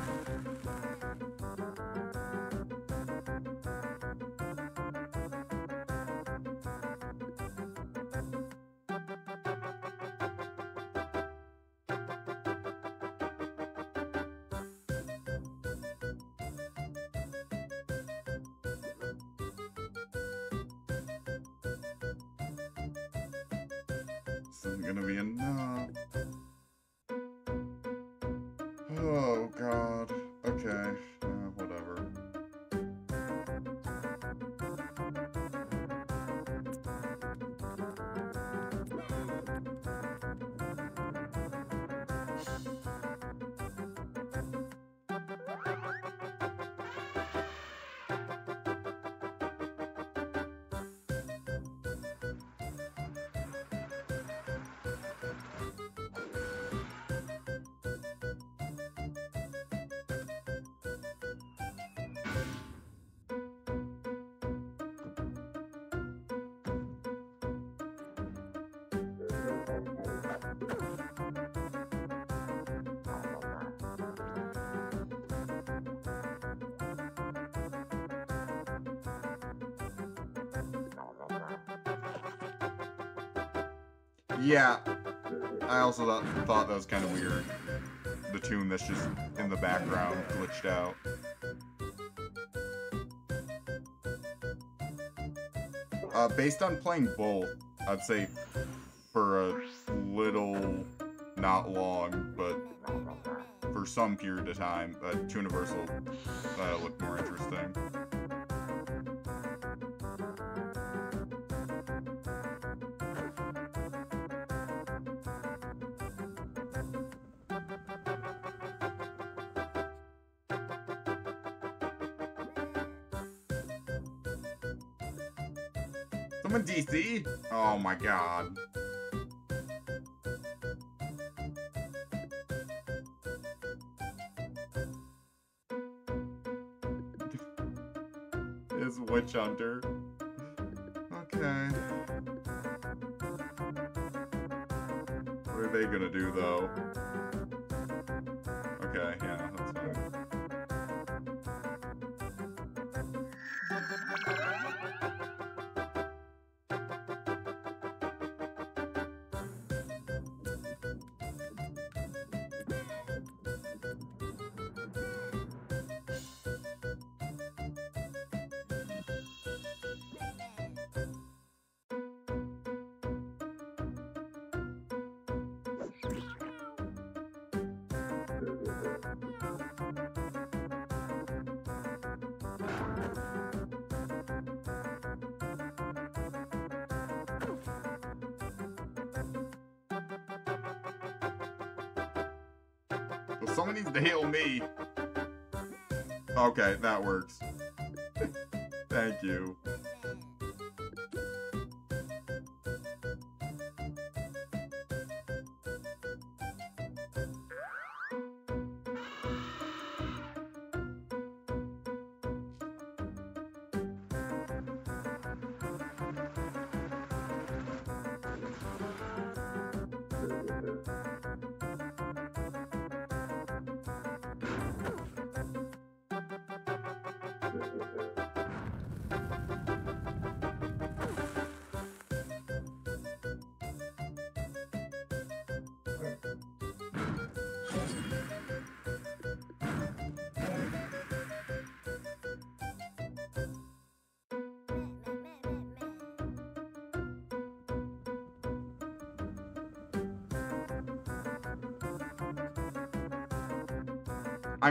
I also thought, thought that was kind of weird. The tune that's just in the background glitched out. Uh, based on playing both, I'd say for a little, not long, but for some period of time, uh, Tuniversal uh, looked more interesting. Someone DC? Oh my god. Is Witch Hunter. Okay. What are they gonna do though? Okay, yeah, heal me. Okay, that works. Thank you.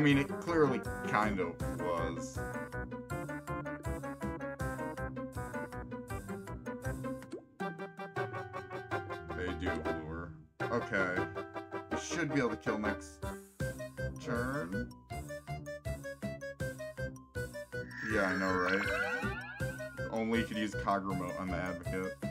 I mean, it clearly kind of was. They do lure. Okay. Should be able to kill next turn. Yeah, I know, right? Only could use Kaguramo on the Advocate.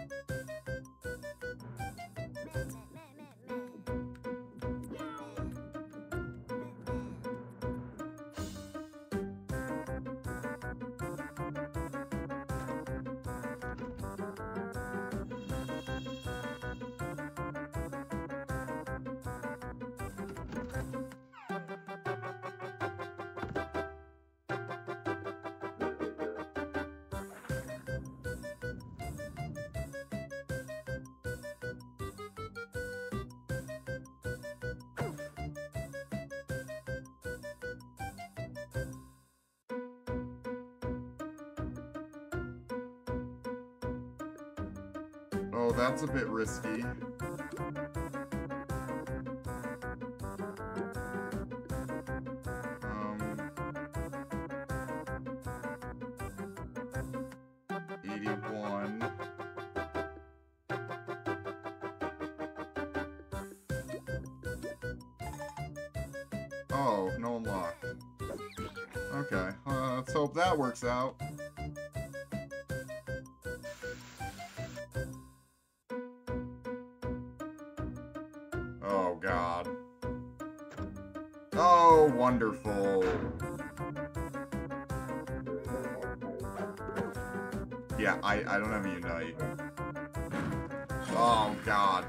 That's a bit risky. Um, 81. Oh, no unlock. Okay, uh, let's hope that works out. I, I don't have a Unite. Oh, God.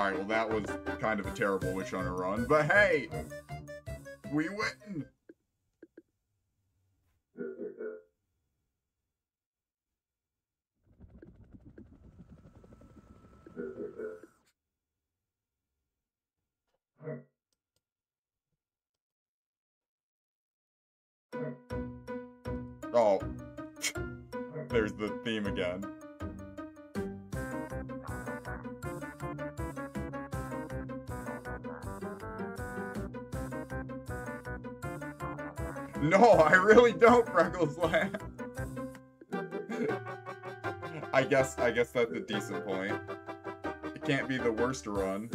Alright, well that was kind of a terrible Witch Hunter run, but hey! We win! Really don't, Freckle Slam. I guess I guess that's a decent point. It can't be the worst run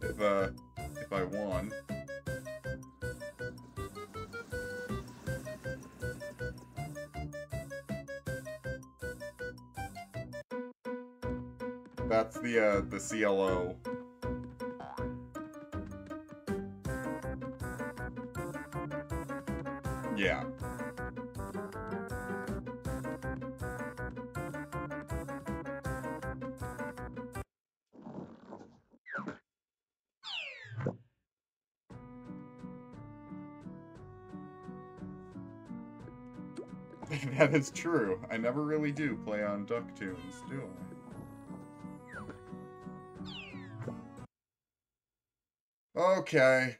if uh if I won. That's the uh the CLO. Is true. I never really do play on duck tunes, do I? Okay.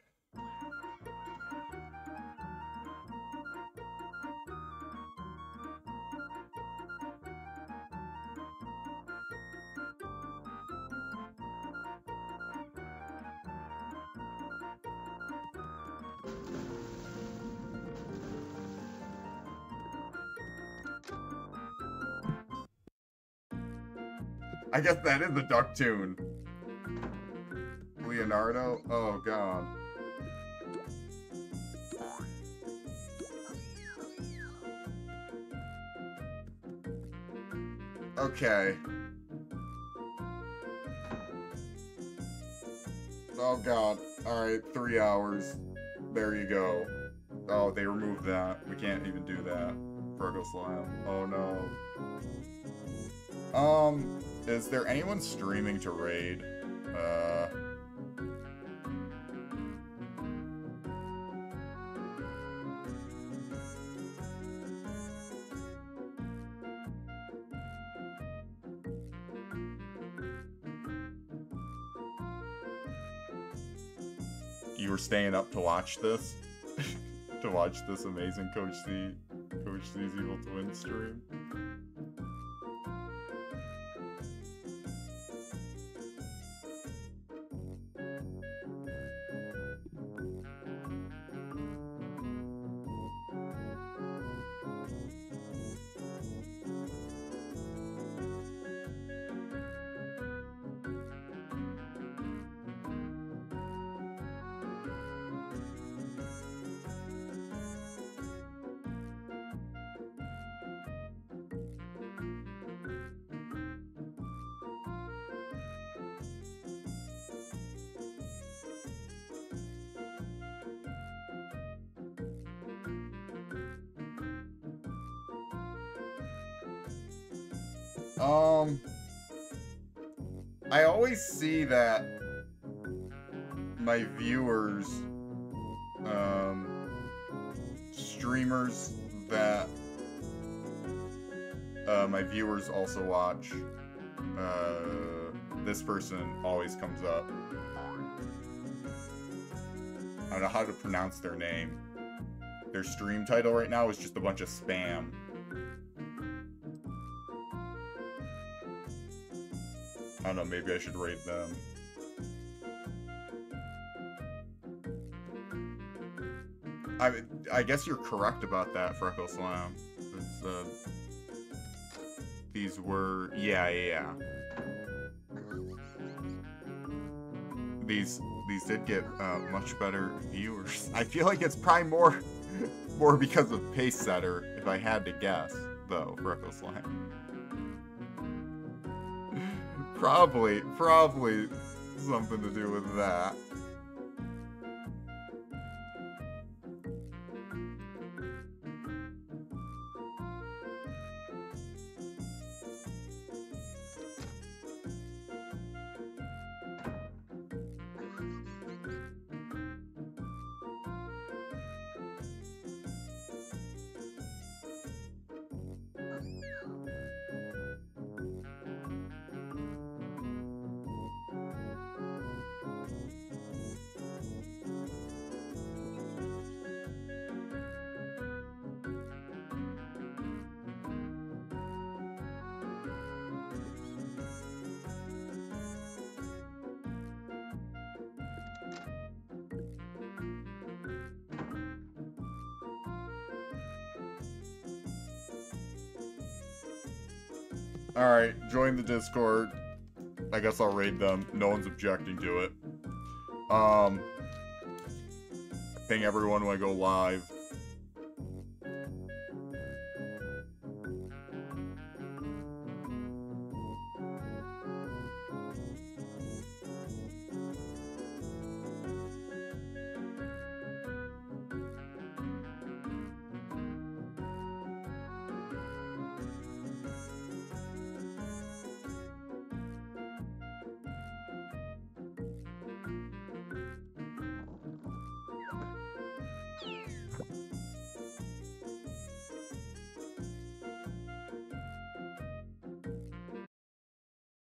Guess that is the duck tune. Leonardo? Oh god. Okay. Oh god. Alright, three hours. There you go. Oh, they removed that. We can't even do that. Virgo Slam. Oh no. Um, is there anyone streaming to raid? Uh... You were staying up to watch this? to watch this amazing Coach Z, Coach Z's Evil Twin stream? Person always comes up. I don't know how to pronounce their name. Their stream title right now is just a bunch of spam. I don't know, maybe I should rate them. I I guess you're correct about that, Freckle Slam. Uh, these were yeah yeah. yeah. These these did get uh, much better viewers. I feel like it's probably more more because of Pacesetter, if I had to guess, though, Freckle Slam. probably, probably something to do with that. Join the Discord. I guess I'll raid them. No one's objecting to it. Um, ping everyone when I go live.